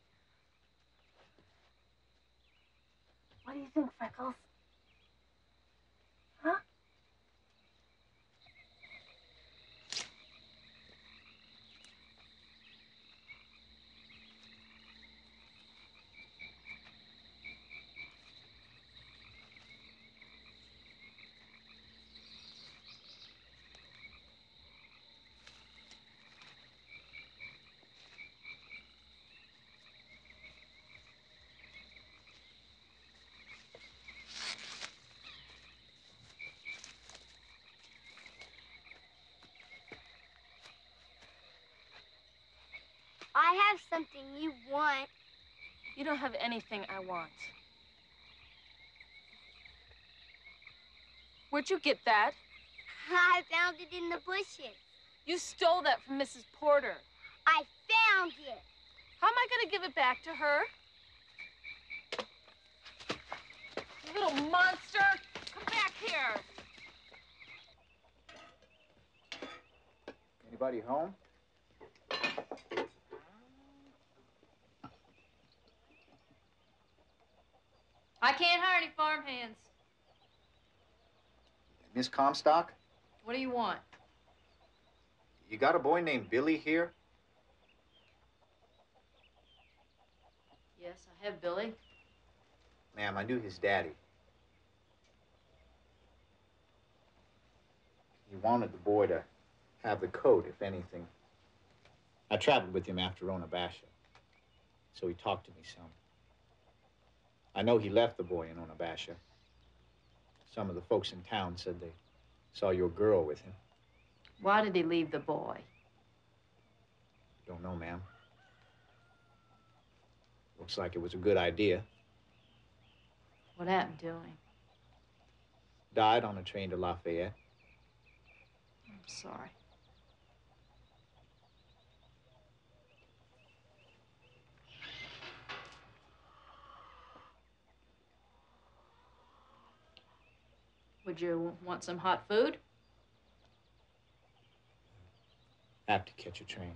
What do you think, Freckles? Huh? I have something you want. You don't have anything I want. Where'd you get that? I found it in the bushes. You stole that from Mrs. Porter. I found it. How am I going to give it back to her? You little monster! Come back here! Anybody home? I can't hire any farmhands. Miss Comstock, What do you want? you got a boy named Billy here? Yes, I have Billy. Ma'am, I knew his daddy. He wanted the boy to have the coat, if anything. I traveled with him after Onabasha, so he talked to me some. I know he left the boy in Onabasha. Some of the folks in town said they saw your girl with him. Why did he leave the boy? Don't know, ma'am. Looks like it was a good idea. What happened to him? Died on a train to Lafayette. I'm sorry. Would you want some hot food? Have to catch a train.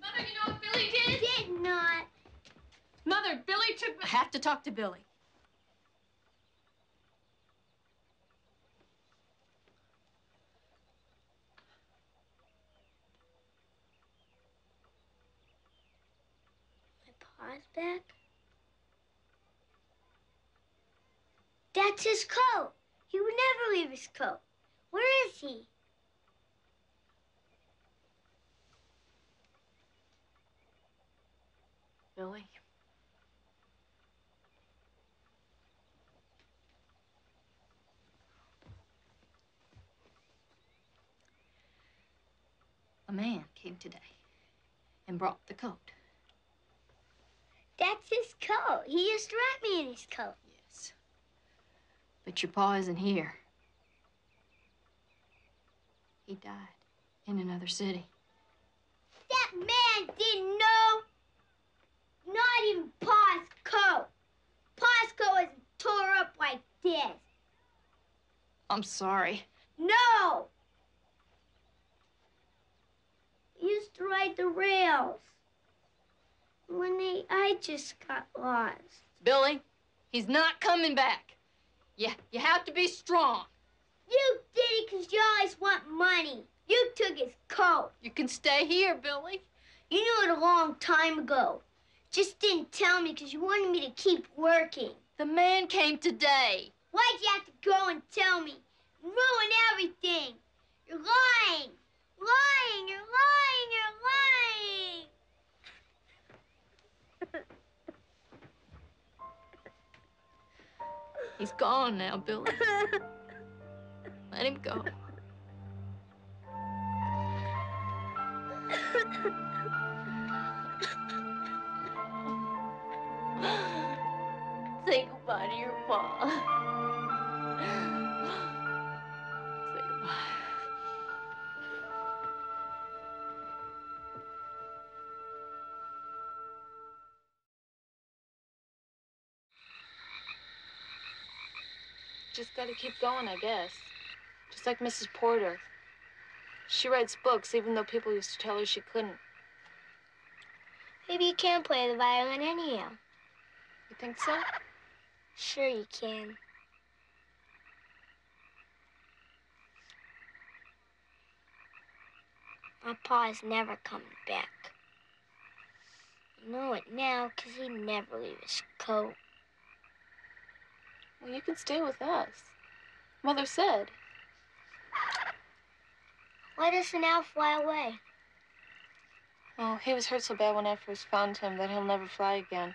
Mother, you know what Billy did? Did not. Billy. I have to talk to Billy. My pa's back. That's his coat. He would never leave his coat. Where is he? Billy? A man came today and brought the coat. That's his coat. He used to wrap me in his coat. Yes. But your pa isn't here. He died in another city. That man didn't know. Not even Pa's coat. Pa's coat was tore up like this. I'm sorry. No! He used to ride the rails. When they, I just got lost. Billy, he's not coming back. You, you have to be strong. You did it because you always want money. You took his coat. You can stay here, Billy. You knew it a long time ago. Just didn't tell me because you wanted me to keep working. The man came today. Why'd you have to go and tell me? Ruin everything. You're lying lying, you're lying, you're lying. He's gone now, Billy. Let him go. Say goodbye to your mom. Say goodbye. Just gotta keep going, I guess. Just like Mrs. Porter. She writes books, even though people used to tell her she couldn't. Maybe you can play the violin anyhow. You think so? Sure you can. My pa's never coming back. You know it now, 'cause he never leaves his coat. Well, you can stay with us. Mother said. Why doesn't Al fly away? Oh, he was hurt so bad when I first found him that he'll never fly again.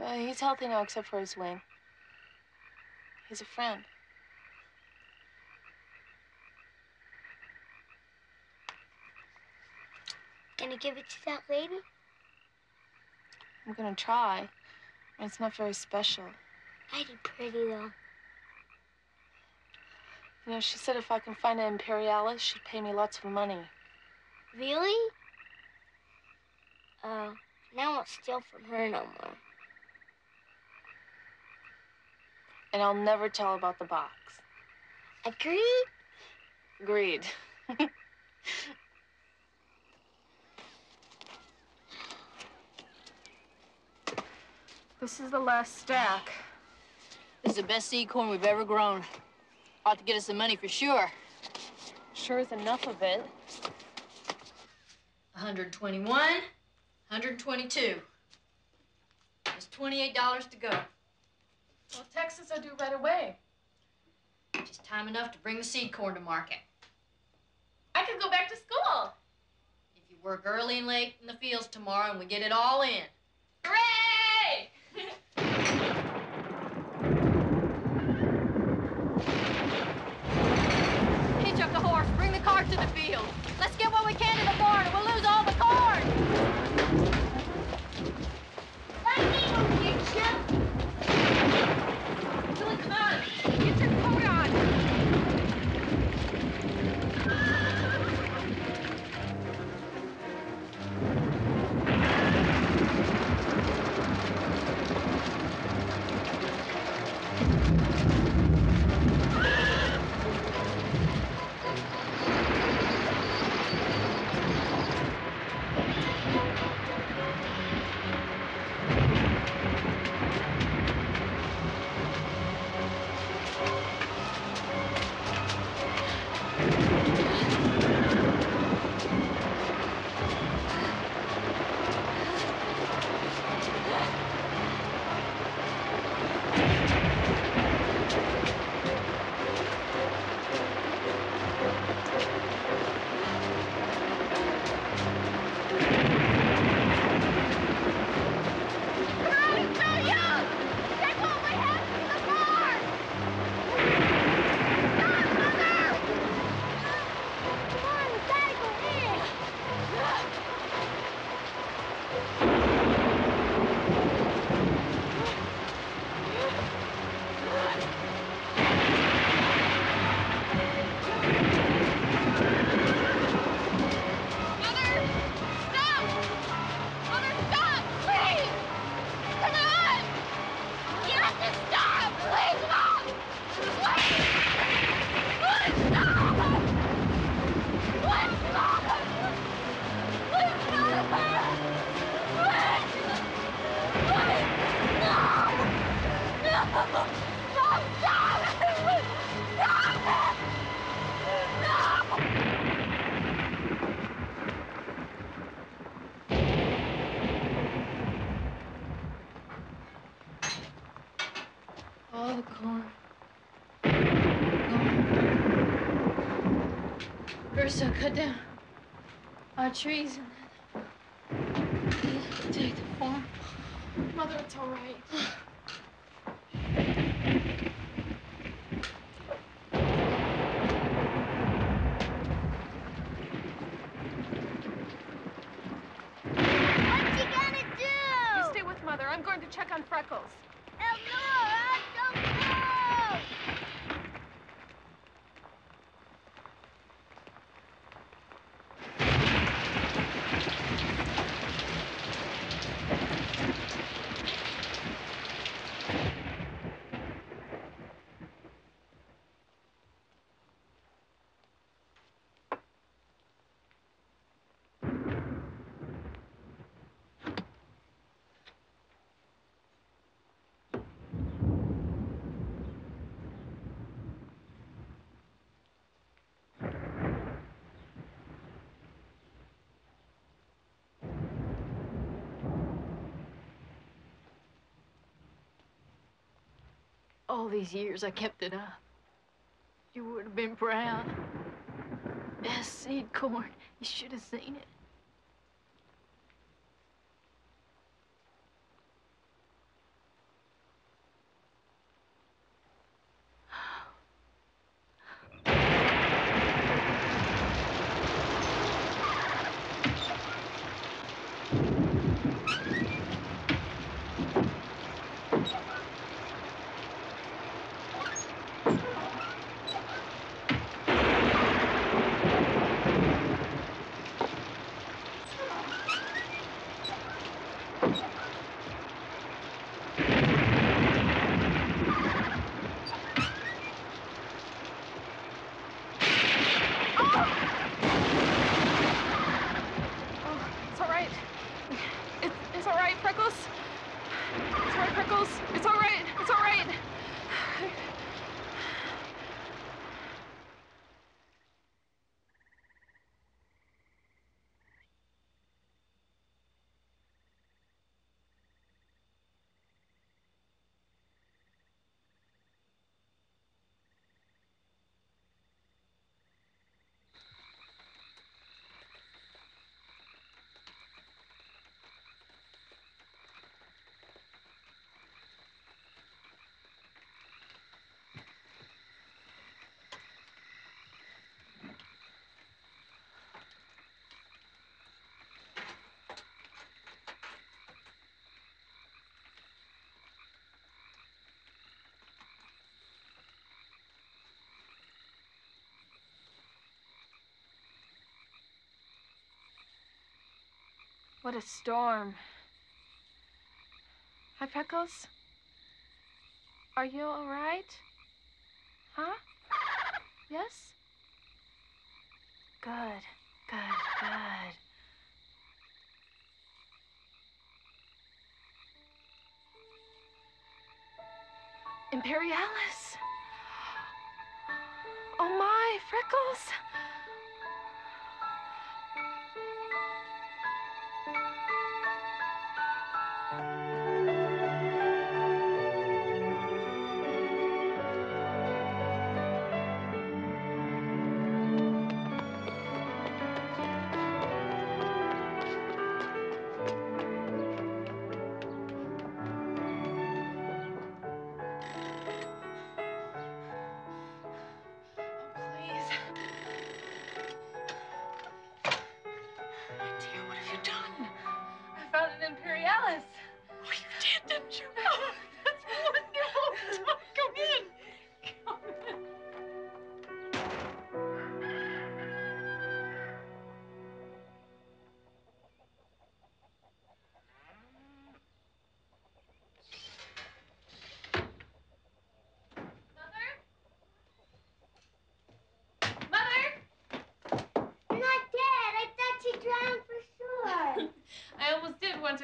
Uh, he's healthy now, except for his wing. He's a friend. Gonna give it to that lady? I'm gonna try. It's not very special. Mighty pretty, though. You know, she said if I can find an Imperialis, she'd pay me lots of money. Really? Oh, now I won't steal from her no more. And I'll never tell about the box. Agreed? Agreed. this is the last stack. This is the best seed corn we've ever grown. Ought to get us some money for sure. Sure is enough of it. 121, 122. There's $28 to go. Well, taxes are due right away. Just time enough to bring the seed corn to market. I could go back to school. If you work early and late in the fields tomorrow and we get it all in. Hooray! Hitch up the the to the field. Let's get trees and then take the farm. Mother, it's all right. Freckles. Elnora, don't go! All these years I kept it up. You would have been proud. Yes, seed corn. You should have seen it. Oh, it's all right. It's, it's all right, Freckles. It's all right, Freckles. It's all right. It's all right. What a storm. Hi, Freckles. Are you all right? Huh? Yes? Good, good, good. Imperialis. Oh my, Freckles.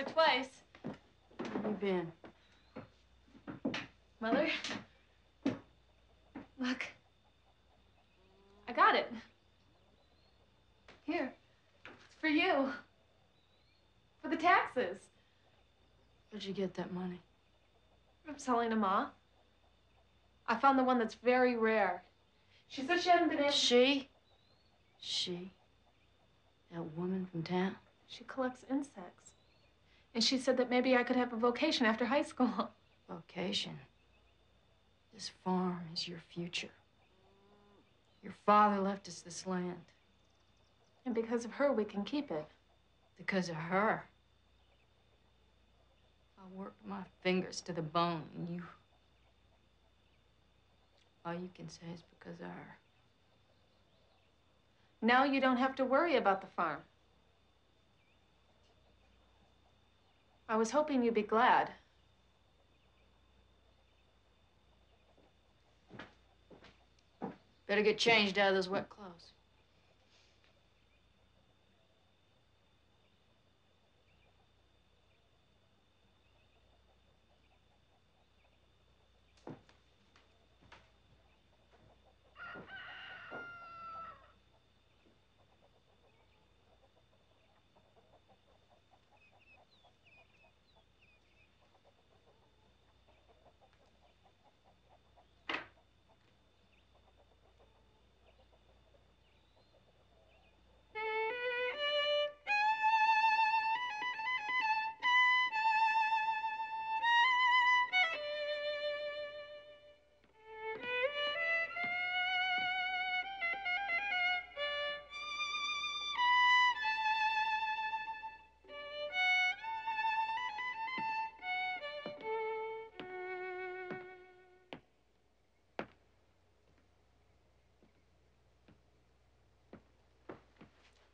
Or twice. Where have you been? Mother? Look. I got it. Here. It's for you. For the taxes. Where'd you get that money? I'm selling them off. I found the one that's very rare. She said she hadn't been in. She? She? That woman from town? She collects insects. And she said that maybe I could have a vocation after high school. Vocation. This farm is your future. Your father left us this land And because of her, we can keep it. because of her. I worked my fingers to the bone, and you. All you can say is because of her. Now you don't have to worry about the farm. I was hoping you'd be glad. Better get changed out of those wet clothes.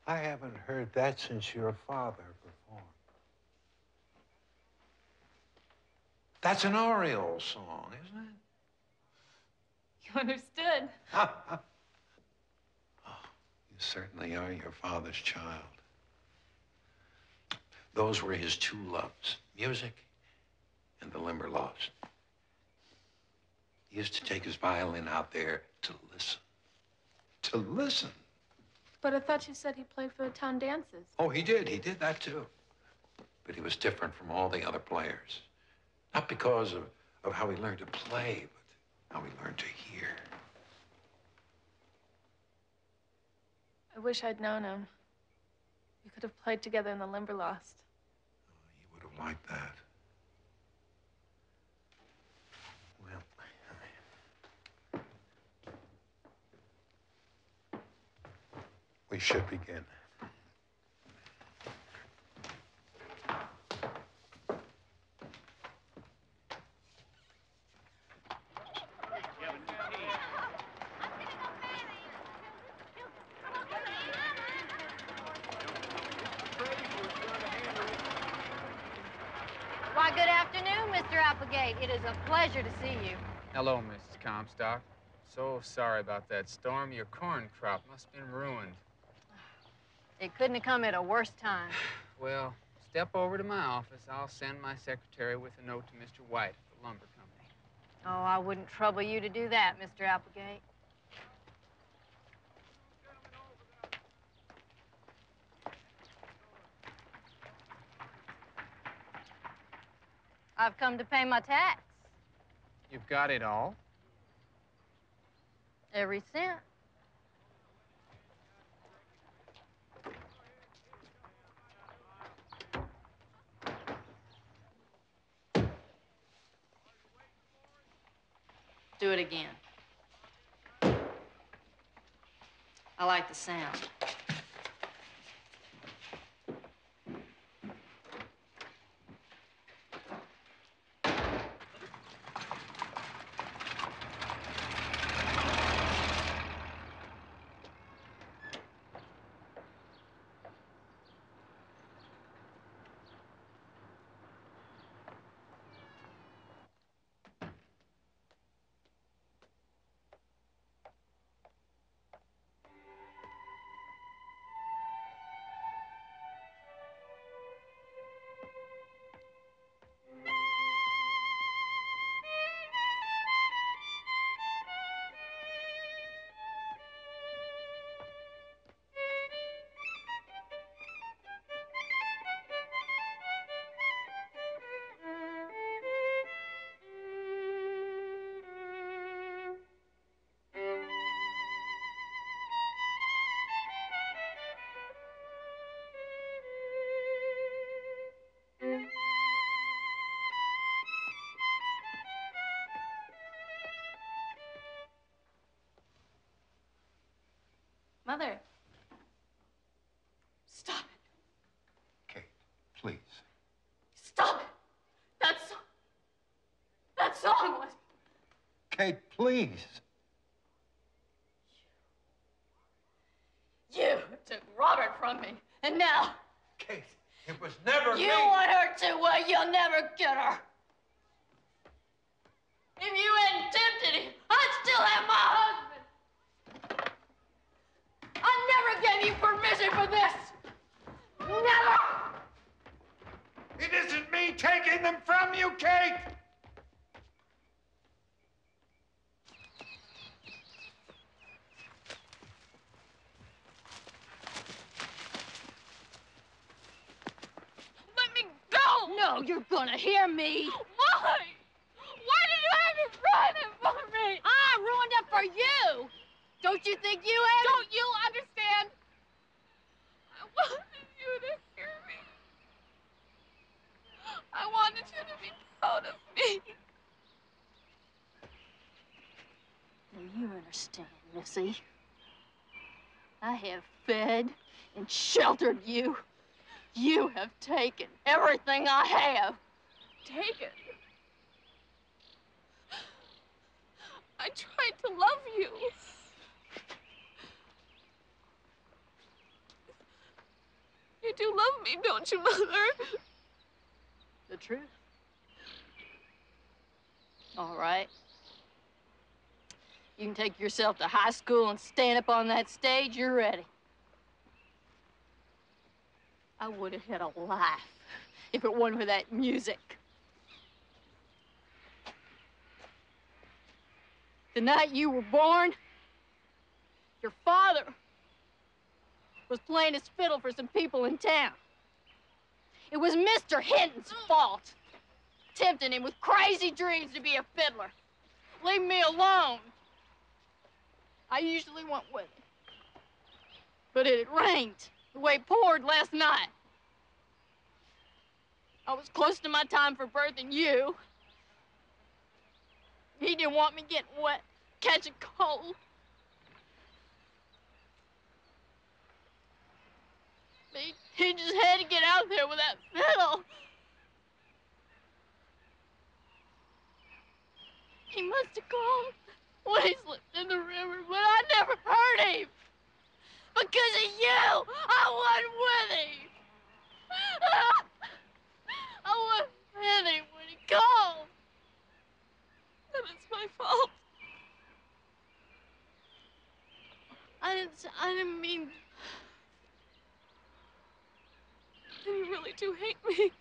I haven't heard that since your father performed. That's an Oriole song, isn't it? You understood. oh, you certainly are your father's child. Those were his two loves music and the Limberlost. He used to take his violin out there to listen. To listen. But I thought you said he played for the town dances. Oh, he did. He did that too. But he was different from all the other players. Not because of, of how he learned to play, but how he learned to hear. I wish I'd known him. We could have played together in the Limberlost. Oh, You would have liked that. We should begin. Why, good afternoon, Mr. Applegate. It is a pleasure to see you. Hello, Mrs. Comstock. So sorry about that storm. Your corn crop must have been ruined. It couldn't have come at a worse time. Well, step over to my office. I'll send my secretary with a note to Mr. White at the lumber company. Oh, I wouldn't trouble you to do that, Mr. Applegate. I've come to pay my tax. You've got it all? Every cent. Do it again. I like the sound. Mother. Stop it. Kate, please. Stop it. That song. That song was. Kate, please. Taking them from you, Kate. Let me go! No, you're gonna hear me. Why? Why did you have to ruin it for me? I ruined it for you. Don't you think you had? Don't you understand? I wanted you to hear me. I wanted you to be proud of me. Now you understand, Missy. I have fed and sheltered you. You have taken everything I have. Taken? I tried to love you. You do love me, don't you, Mother? The truth. All right. You can take yourself to high school and stand up on that stage. You're ready. I would have had a laugh if it wasn't for that music. The night you were born, your father was playing his fiddle for some people in town. It was Mr. Hinton's fault, tempting him with crazy dreams to be a fiddler. Leave me alone. I usually went with him. But it had rained the way it poured last night. I was close to my time for birthing you. He didn't want me getting wet, catching cold. He, he just had to get out there with that fiddle. He must have called when he slipped in the river, but I never heard him. Because of you, I wasn't with him. I wasn't with him when he called. And it's my fault. I didn't. I didn't mean. You really do hate me.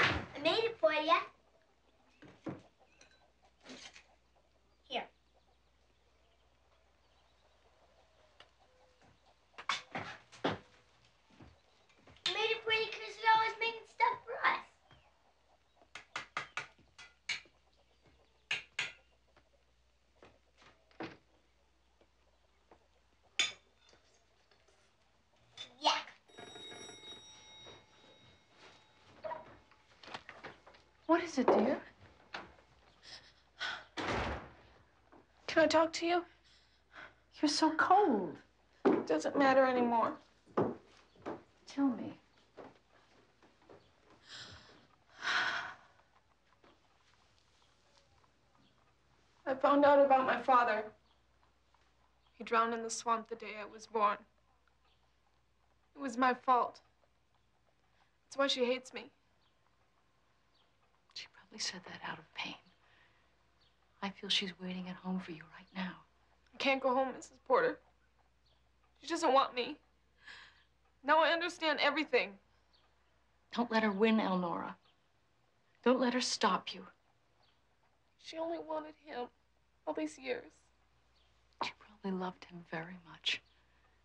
I made it for you. Here. I made it for you because you're always making stuff for us. Yeah. What is it, dear? Can I talk to you? You're so cold. It doesn't matter anymore. Tell me. I found out about my father. He drowned in the swamp the day I was born. It was my fault. That's why she hates me. She said that out of pain. I feel she's waiting at home for you right now. I can't go home, Mrs. Porter. She doesn't want me. Now I understand everything. Don't let her win, Elnora. Don't let her stop you. She only wanted him all these years. She probably loved him very much.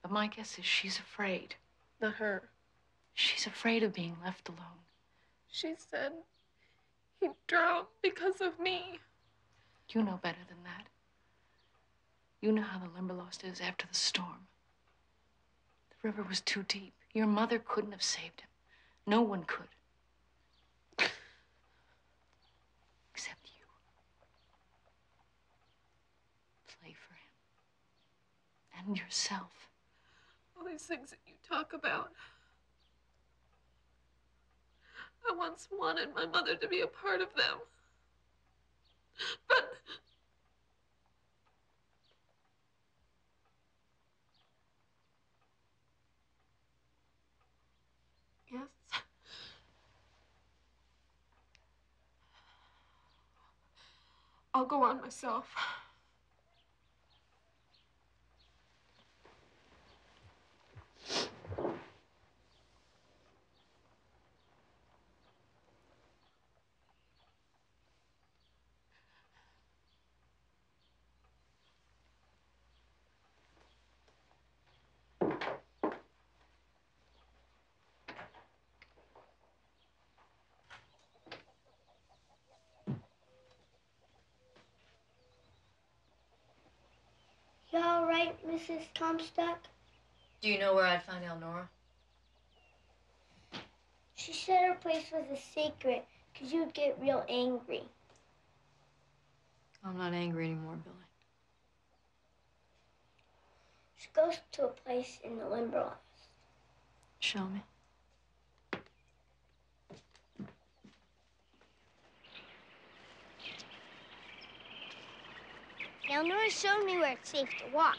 But my guess is she's afraid. Not her. She's afraid of being left alone. She said he drowned because of me. You know better than that. You know how the Limberlost is after the storm. The river was too deep. Your mother couldn't have saved him. No one could. Except you. play for him. And yourself. All these things that you talk about. I once wanted my mother to be a part of them. But Yes. I'll go on myself. You all right, Mrs. Comstock? Do you know where I'd find Elnora? She said her place was a secret because you'd get real angry. I'm not angry anymore, Billy. She goes to a place in the Limberlost. Show me. Elnora showed me where it's safe to walk.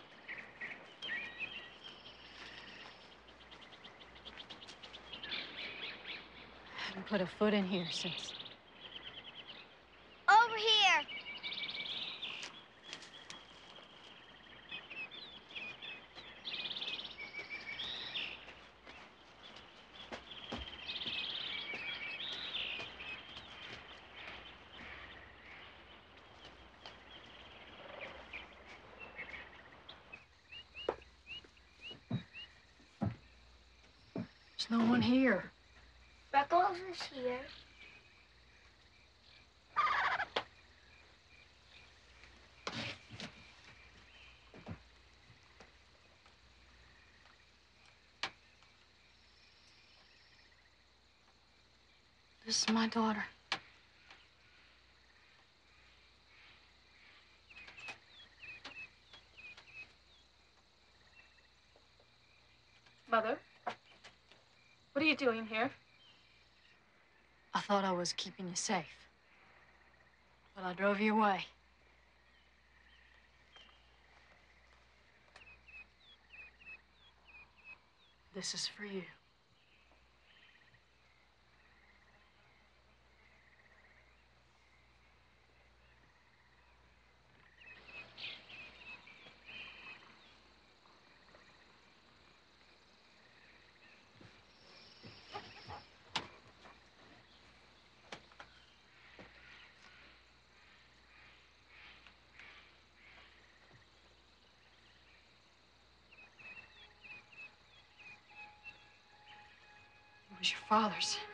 Haven't put a foot in here since. Over here. There's no one here. Freckles is here. This is my daughter. Mother? What are you doing here? Thought I was keeping you safe. But I drove you away. This is for you. Father's.